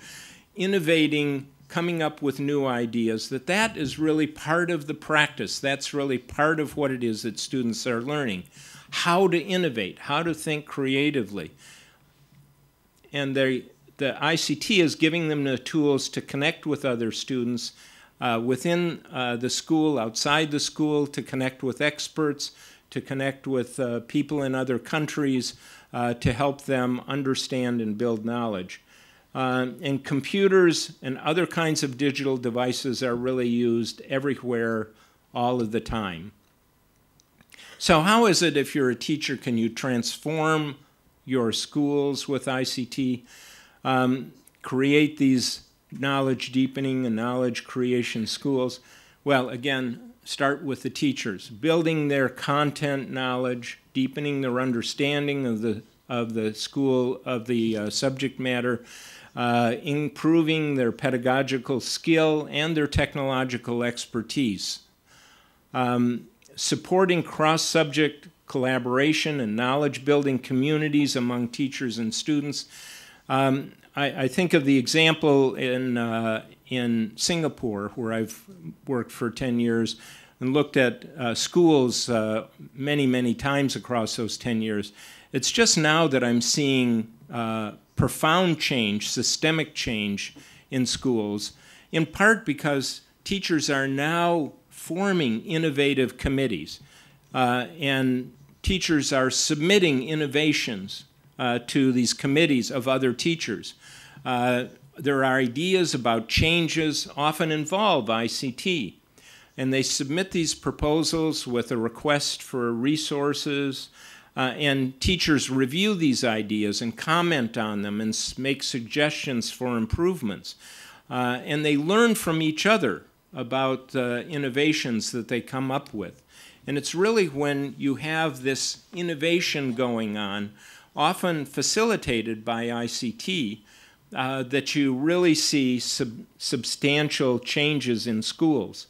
innovating, coming up with new ideas, that that is really part of the practice. That's really part of what it is that students are learning. How to innovate, how to think creatively. And they, the ICT is giving them the tools to connect with other students uh, within uh, the school, outside the school, to connect with experts, to connect with uh, people in other countries uh, to help them understand and build knowledge. Uh, and computers and other kinds of digital devices are really used everywhere all of the time. So how is it if you're a teacher, can you transform your schools with ICT, um, create these knowledge deepening and knowledge creation schools? Well, again, start with the teachers, building their content knowledge, deepening their understanding of the of the school of the uh, subject matter, uh, improving their pedagogical skill and their technological expertise, um, supporting cross-subject collaboration and knowledge-building communities among teachers and students. Um, I, I, think of the example in uh, in Singapore, where I've worked for 10 years and looked at uh, schools uh, many, many times across those 10 years. It's just now that I'm seeing uh, profound change, systemic change in schools, in part because teachers are now forming innovative committees. Uh, and teachers are submitting innovations uh, to these committees of other teachers. Their ideas about changes often involve ICT. And they submit these proposals with a request for resources, uh, and teachers review these ideas and comment on them and make suggestions for improvements. Uh, and they learn from each other about uh, innovations that they come up with. And it's really when you have this innovation going on, often facilitated by ICT, uh, that you really see sub substantial changes in schools,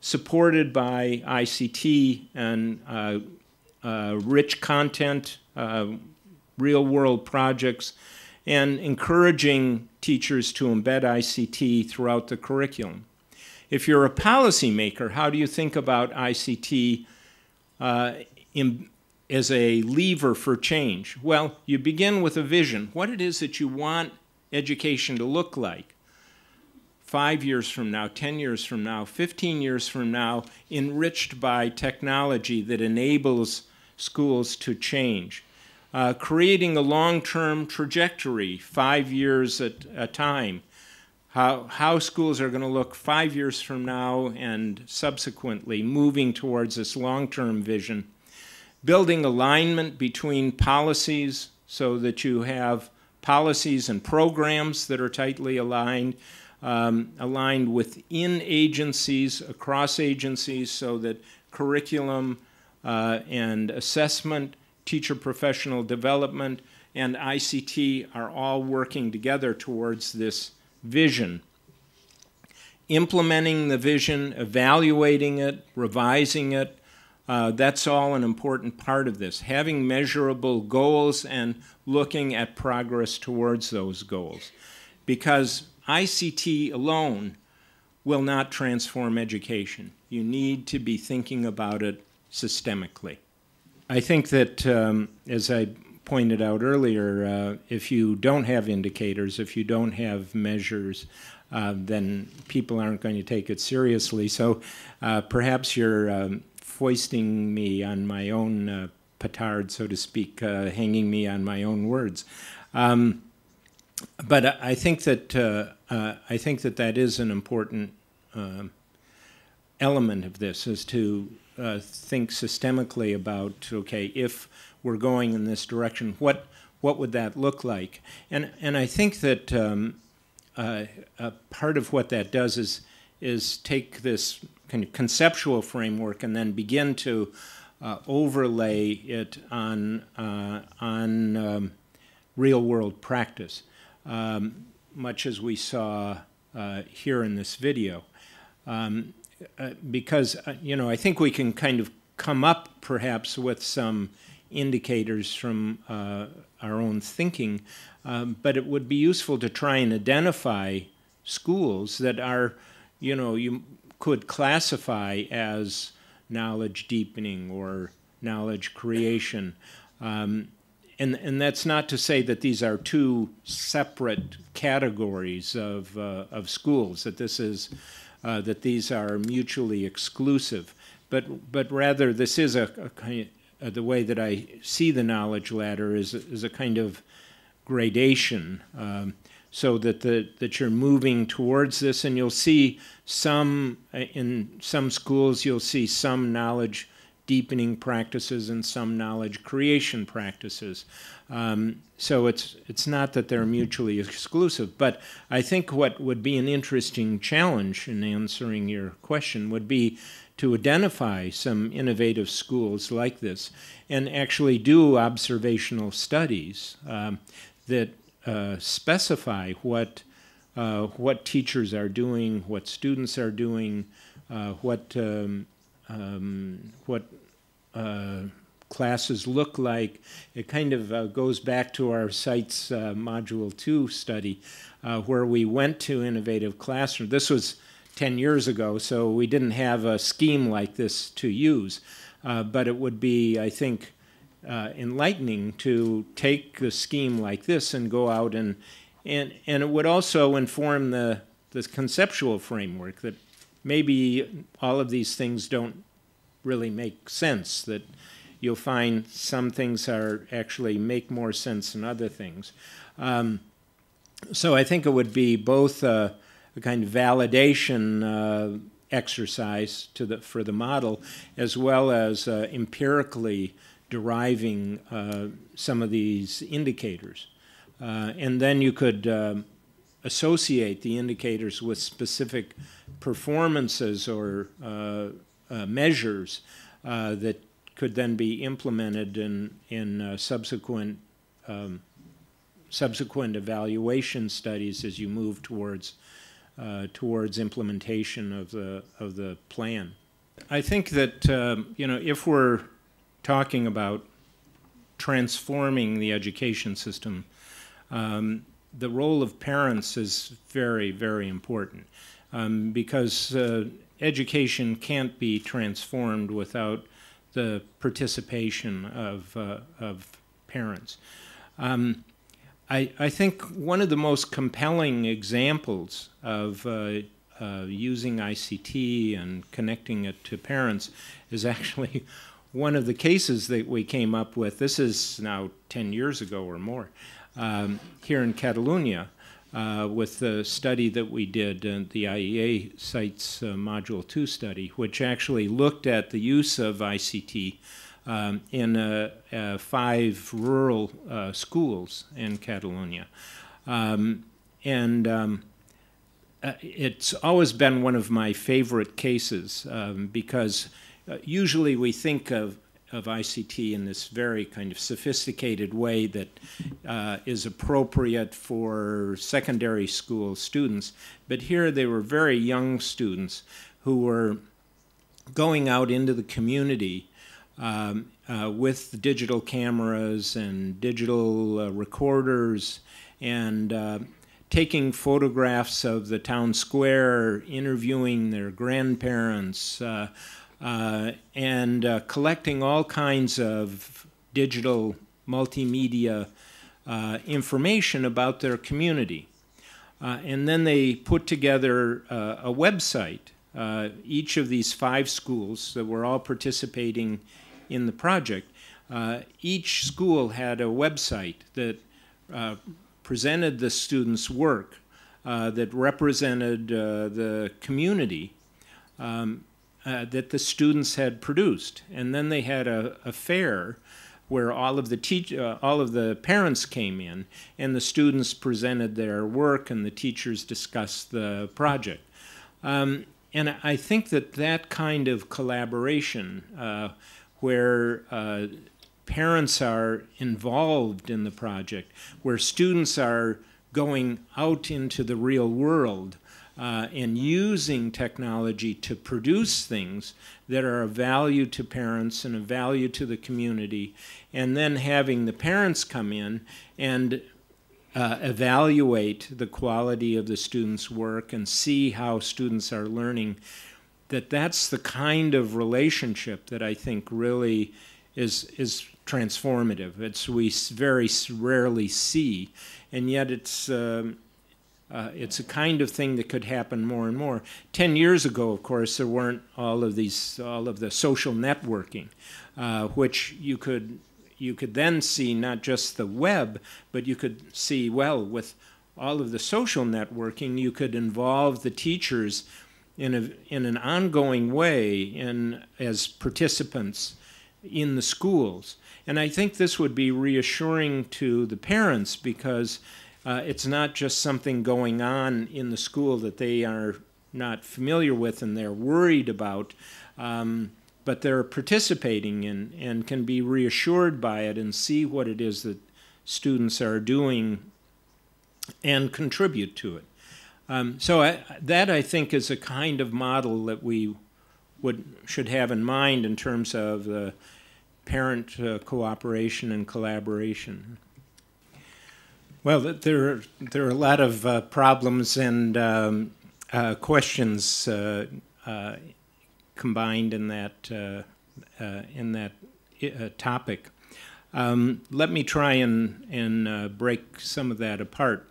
supported by ICT and uh, uh, rich content, uh, real world projects, and encouraging teachers to embed ICT throughout the curriculum. If you're a policymaker, how do you think about ICT uh, in, as a lever for change? Well, you begin with a vision, what it is that you want education to look like five years from now, 10 years from now, 15 years from now, enriched by technology that enables schools to change. Uh, creating a long-term trajectory, five years at a time, how, how schools are going to look five years from now and subsequently, moving towards this long-term vision. Building alignment between policies so that you have policies and programs that are tightly aligned, um, aligned within agencies, across agencies, so that curriculum uh, and assessment, teacher professional development, and ICT are all working together towards this vision. Implementing the vision, evaluating it, revising it, uh, that's all an important part of this. Having measurable goals and looking at progress towards those goals. Because ICT alone will not transform education. You need to be thinking about it systemically. I think that, um, as I pointed out earlier, uh, if you don't have indicators, if you don't have measures, uh, then people aren't going to take it seriously. So uh, perhaps you're um, foisting me on my own uh, petard, so to speak, uh, hanging me on my own words. Um, but I think that uh, I think that that is an important um, element of this, is to uh, think systemically about okay, if we're going in this direction, what what would that look like? And and I think that um, uh, part of what that does is is take this kind of conceptual framework and then begin to uh, overlay it on uh, on um, real world practice, um, much as we saw uh, here in this video. Um, uh, because uh, you know, I think we can kind of come up perhaps with some indicators from uh, our own thinking, um, but it would be useful to try and identify schools that are, you know, you could classify as knowledge deepening or knowledge creation. Um, and, and that's not to say that these are two separate categories of, uh, of schools, that this is, uh, that these are mutually exclusive, but, but rather this is a, a kind of, uh, the way that I see the knowledge ladder is, is a kind of gradation. Um, so that the that you're moving towards this and you'll see some uh, in some schools you'll see some knowledge deepening practices and some knowledge creation practices. Um, so it's it's not that they're mutually exclusive but I think what would be an interesting challenge in answering your question would be to identify some innovative schools like this and actually do observational studies um, that uh, specify what uh, what teachers are doing, what students are doing, uh, what um, um, what uh, classes look like. It kind of uh, goes back to our SITES Module 2 study, where we went to innovative classroom. This was 10 years ago, so we didn't have a scheme like this to use. but it would be, I think, uh, enlightening to take a scheme like this and go out and and and it would also inform the the conceptual framework that maybe all of these things don't really make sense that you'll find some things are actually make more sense than other things. Um, so I think it would be both a, a kind of validation uh, exercise to the for the model as well as uh, empirically deriving uh, some of these indicators. Uh, and then you could um, associate the indicators with specific performances or uh, uh, measures uh, that could then be implemented in, in uh, subsequent, um, subsequent evaluation studies as you move towards, uh, towards implementation of the, of the plan. I think that, um, you know, if we're talking about transforming the education system, um, the role of parents is very, very important um, because uh, education can't be transformed without the participation of, uh, of parents. Um, I, I, think one of the most compelling examples of uh, uh using ICT and connecting it to parents is actually one of the cases that we came up with. This is now 10 years ago or more um, here in Catalonia, uh, with the study that we did, uh, the IEA Sites uh, Module 2 study, which actually looked at the use of ICT um, in uh, uh, five rural uh, schools in Catalonia. Um, and um, it's always been one of my favorite cases um, because usually we think of of ICT in this very kind of sophisticated way that uh, is appropriate for secondary school students. But here they were very young students who were going out into the community um, uh, with digital cameras and digital uh, recorders and uh, taking photographs of the town square, interviewing their grandparents, uh, and uh, collecting all kinds of digital multimedia uh, information about their community. Uh, and then they put together uh, a website. Each of these five schools that were all participating in the project, each school had a website that presented the students' work, that represented the community. Um, uh, that the students had produced. And then they had a, a fair where all of the teach, uh, all of the parents came in, and the students presented their work, and the teachers discussed the project. Um, and I think that that kind of collaboration, uh, where uh, parents are involved in the project, where students are going out into the real world uh, and using technology to produce things that are of value to parents and of value to the community, and then having the parents come in and uh, evaluate the quality of the students' work and see how students are learning, that that's the kind of relationship that I think really is, is transformative. It's we very rarely see, and yet it's um, uh, it's a kind of thing that could happen more and more. Ten years ago, of course, there weren't all of these, all of the social networking, uh, which you could you could then see not just the web, but you could see well with all of the social networking, you could involve the teachers in a in an ongoing way in as participants in the schools. And I think this would be reassuring to the parents because uh, it's not just something going on in the school that they are not familiar with and they're worried about, um, but they're participating in and can be reassured by it and see what it is that students are doing and contribute to it. Um, so I, that I think is a kind of model that we would should have in mind in terms of the parent uh, cooperation and collaboration. Well, there are, there are a lot of uh, problems and um, uh, questions uh, uh combined in that uh, uh, in that topic. Um, let me try and and break some of that apart.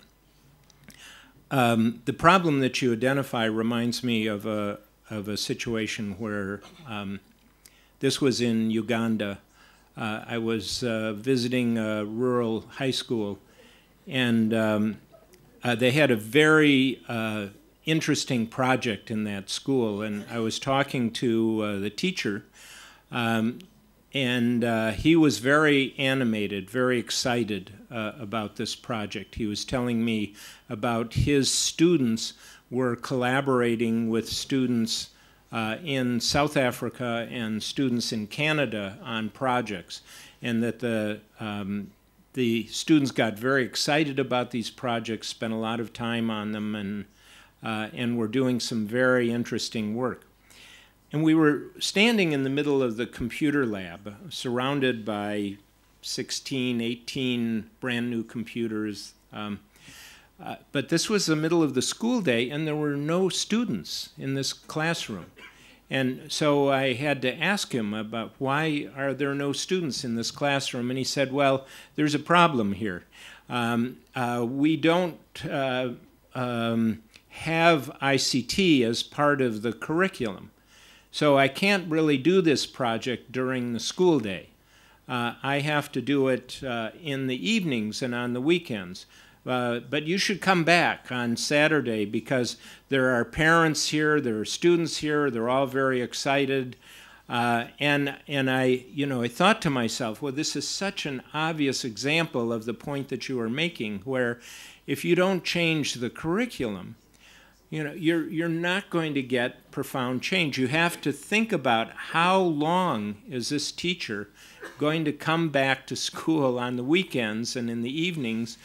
Um, the problem that you identify reminds me of a of a situation where um, this was in Uganda. I was visiting a rural high school and um, uh, they had a very uh, interesting project in that school. And I was talking to uh, the teacher, um, and uh, he was very animated, very excited uh, about this project. He was telling me about his students were collaborating with students uh, in South Africa and students in Canada on projects, and that the um, the students got very excited about these projects, spent a lot of time on them, and uh, and were doing some very interesting work. And we were standing in the middle of the computer lab, surrounded by 16, 18 brand new computers. Um, uh, but this was the middle of the school day, and there were no students in this classroom. And so I had to ask him about why are there no students in this classroom, and he said, "Well, there's a problem here. Um, uh, we don't uh, um, have ICT as part of the curriculum, so I can't really do this project during the school day. Uh, I have to do it uh, in the evenings and on the weekends." Uh, but you should come back on Saturday because there are parents here, there are students here, they're all very excited. Uh, and and I, you know, I thought to myself, well, this is such an obvious example of the point that you are making, where if you don't change the curriculum, you know, you're you're not going to get profound change. You have to think about how long is this teacher going to come back to school on the weekends and in the evenings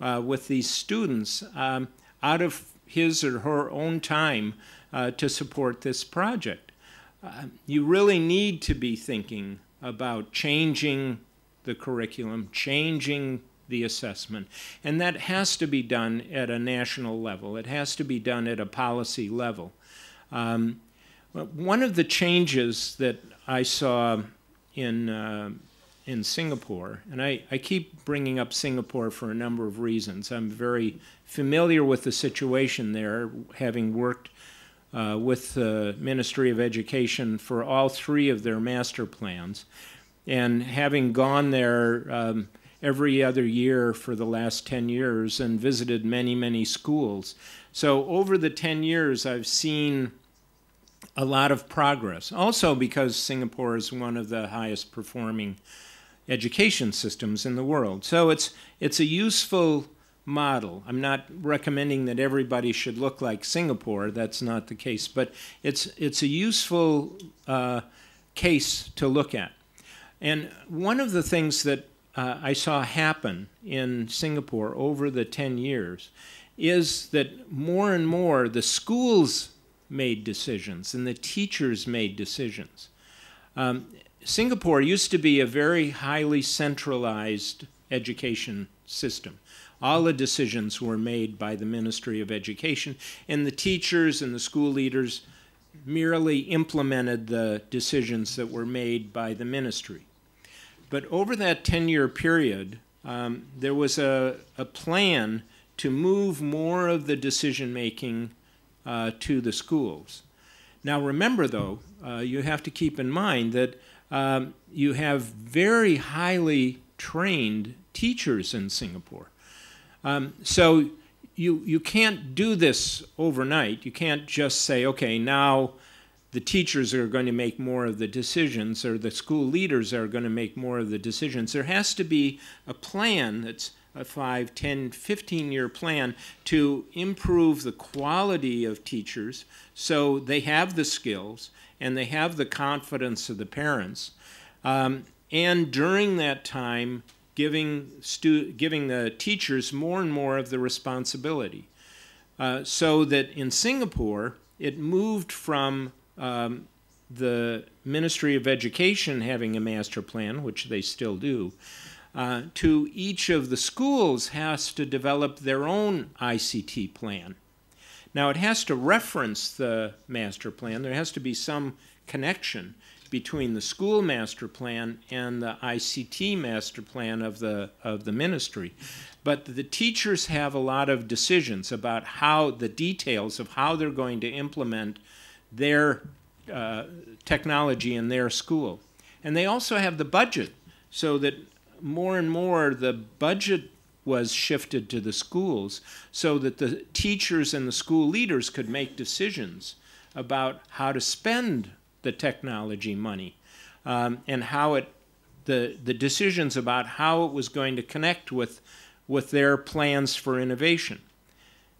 uh, with these students um, out of his or her own time uh, to support this project. Uh, you really need to be thinking about changing the curriculum, changing the assessment, and that has to be done at a national level. It has to be done at a policy level. Um, one of the changes that I saw in uh, in Singapore, and I, I keep bringing up Singapore for a number of reasons. I'm very familiar with the situation there, having worked uh, with the Ministry of Education for all three of their master plans, and having gone there um, every other year for the last 10 years and visited many, many schools. So over the 10 years, I've seen a lot of progress. Also because Singapore is one of the highest performing education systems in the world. So it's, it's a useful model. I'm not recommending that everybody should look like Singapore. That's not the case. But it's, it's a useful uh, case to look at. And one of the things that uh, I saw happen in Singapore over the 10 years is that more and more the schools made decisions and the teachers made decisions. Um, Singapore used to be a very highly centralized education system. All the decisions were made by the Ministry of Education, and the teachers and the school leaders merely implemented the decisions that were made by the ministry. But over that 10 year period, um, there was a, a, plan to move more of the decision making uh, to the schools. Now, remember though, uh, you have to keep in mind that um, you have very highly trained teachers in Singapore. Um, so you, you can't do this overnight. You can't just say, okay, now the teachers are going to make more of the decisions or the school leaders are going to make more of the decisions. There has to be a plan that's a 5, 10, 15 year plan to improve the quality of teachers so they have the skills and they have the confidence of the parents. Um, and during that time, giving, giving the teachers more and more of the responsibility. Uh, so that in Singapore, it moved from um, the Ministry of Education having a master plan, which they still do, uh, to each of the schools has to develop their own ICT plan. Now, it has to reference the master plan. There has to be some connection between the school master plan and the ICT master plan of the, of the ministry. But the teachers have a lot of decisions about how the details of how they're going to implement their uh, technology in their school. And they also have the budget so that more and more the budget was shifted to the schools so that the teachers and the school leaders could make decisions about how to spend the technology money um, and how it the the decisions about how it was going to connect with with their plans for innovation.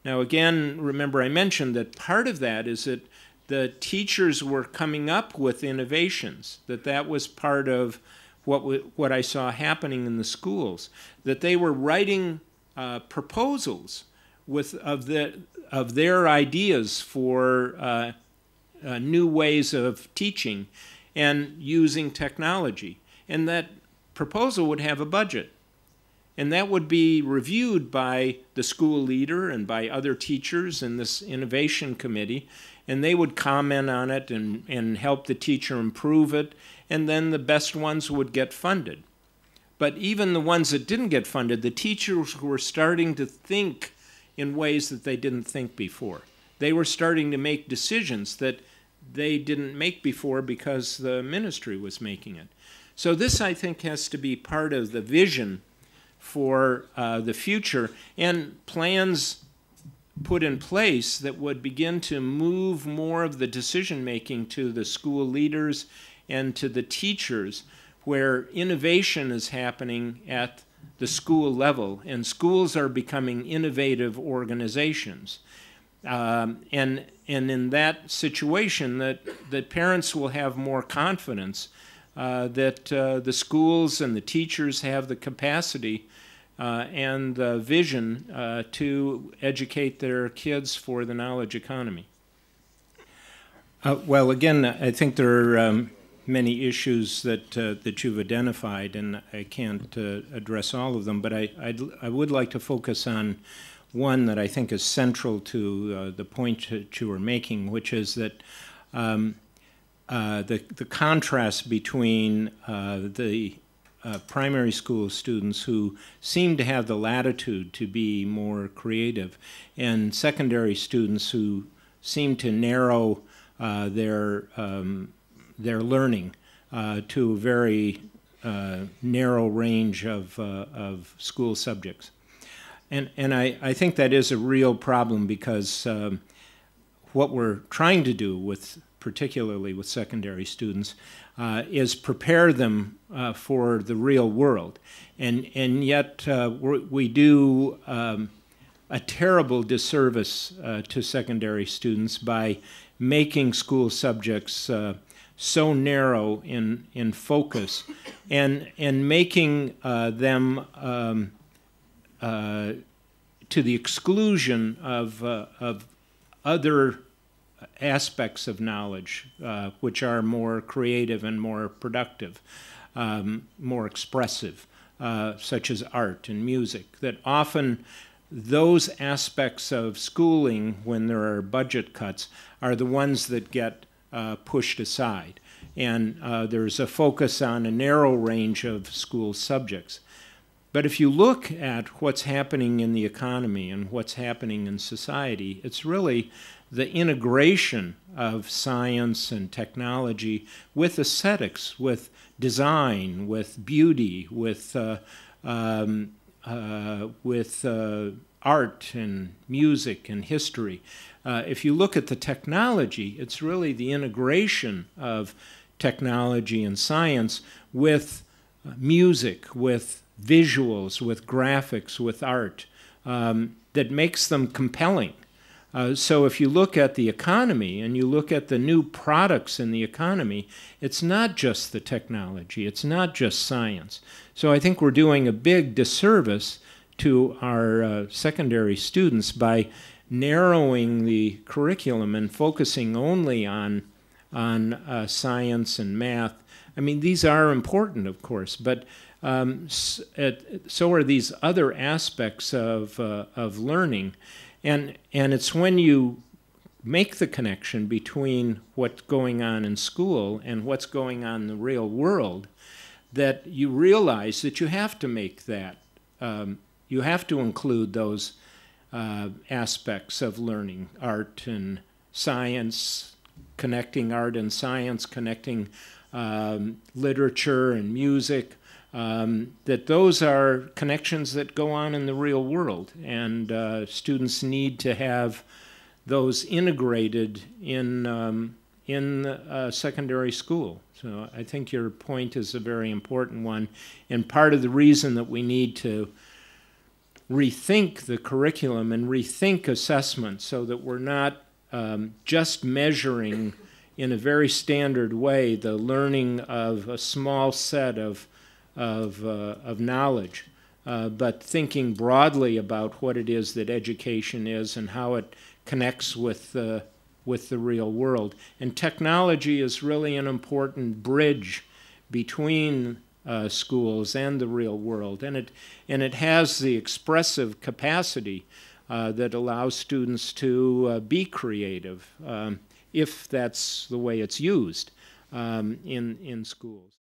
Now again, remember I mentioned that part of that is that the teachers were coming up with innovations, that that was part of what, what I saw happening in the schools, that they were writing uh, proposals with, of, the, of their ideas for uh, uh, new ways of teaching and using technology. And that proposal would have a budget. And that would be reviewed by the school leader and by other teachers in this innovation committee and they would comment on it and, and help the teacher improve it, and then the best ones would get funded. But even the ones that didn't get funded, the teachers were starting to think in ways that they didn't think before. They were starting to make decisions that they didn't make before because the ministry was making it. So this, I think, has to be part of the vision for uh, the future and plans put in place that would begin to move more of the decision making to the school leaders and to the teachers, where innovation is happening at the school level, and schools are becoming innovative organizations. Um, and and in that situation, that that parents will have more confidence uh, that uh, the schools and the teachers have the capacity uh, and the vision uh, to educate their kids for the knowledge economy. Uh, well, again, I think there are um, many issues that uh, that you've identified, and I can't uh, address all of them. But I I'd, I would like to focus on one that I think is central to uh, the point that you were making, which is that. Um, the, the contrast between the uh, primary school students who seem to have the latitude to be more creative, and secondary students who seem to narrow uh, their um, their learning uh, to a very uh, narrow range of uh, of school subjects, and and I, I think that is a real problem because um, what we're trying to do with particularly with secondary students uh, is prepare them uh, for the real world. And, and yet uh, we do um, a terrible disservice to secondary students by making school subjects so narrow in, in focus. And, and making uh, them um, to the exclusion of, of other aspects of knowledge uh, which are more creative and more productive, um, more expressive, uh, such as art and music, that often those aspects of schooling, when there are budget cuts, are the ones that get uh, pushed aside. And uh, there's a focus on a narrow range of school subjects. But if you look at what's happening in the economy and what's happening in society, it's really the integration of science and technology with aesthetics, with design, with beauty, with uh, um, uh, with uh, art and music and history. Uh, if you look at the technology, it's really the integration of technology and science with uh, music, with visuals, with graphics, with art um, that makes them compelling. Uh, so if you look at the economy and you look at the new products in the economy, it's not just the technology, it's not just science. So I think we're doing a big disservice to our uh, secondary students by narrowing the curriculum and focusing only on on uh, science and math. I mean, these are important, of course, but um, so are these other aspects of, uh, of learning. And, and it's when you make the connection between what's going on in school and what's going on in the real world that you realize that you have to make that, um, you have to include those uh, aspects of learning, art and science, connecting art and science, connecting um, literature and music, um, that those are connections that go on in the real world, and uh, students need to have those integrated in um, in uh, secondary school. So I think your point is a very important one, and part of the reason that we need to rethink the curriculum and rethink assessment so that we're not um, just measuring in a very standard way the learning of a small set of, of, uh, of knowledge, uh, but thinking broadly about what it is that education is and how it connects with, uh, with the real world. And technology is really an important bridge between uh, schools and the real world. And it, and it has the expressive capacity uh, that allows students to uh, be creative um, if that's the way it's used um, in, in schools.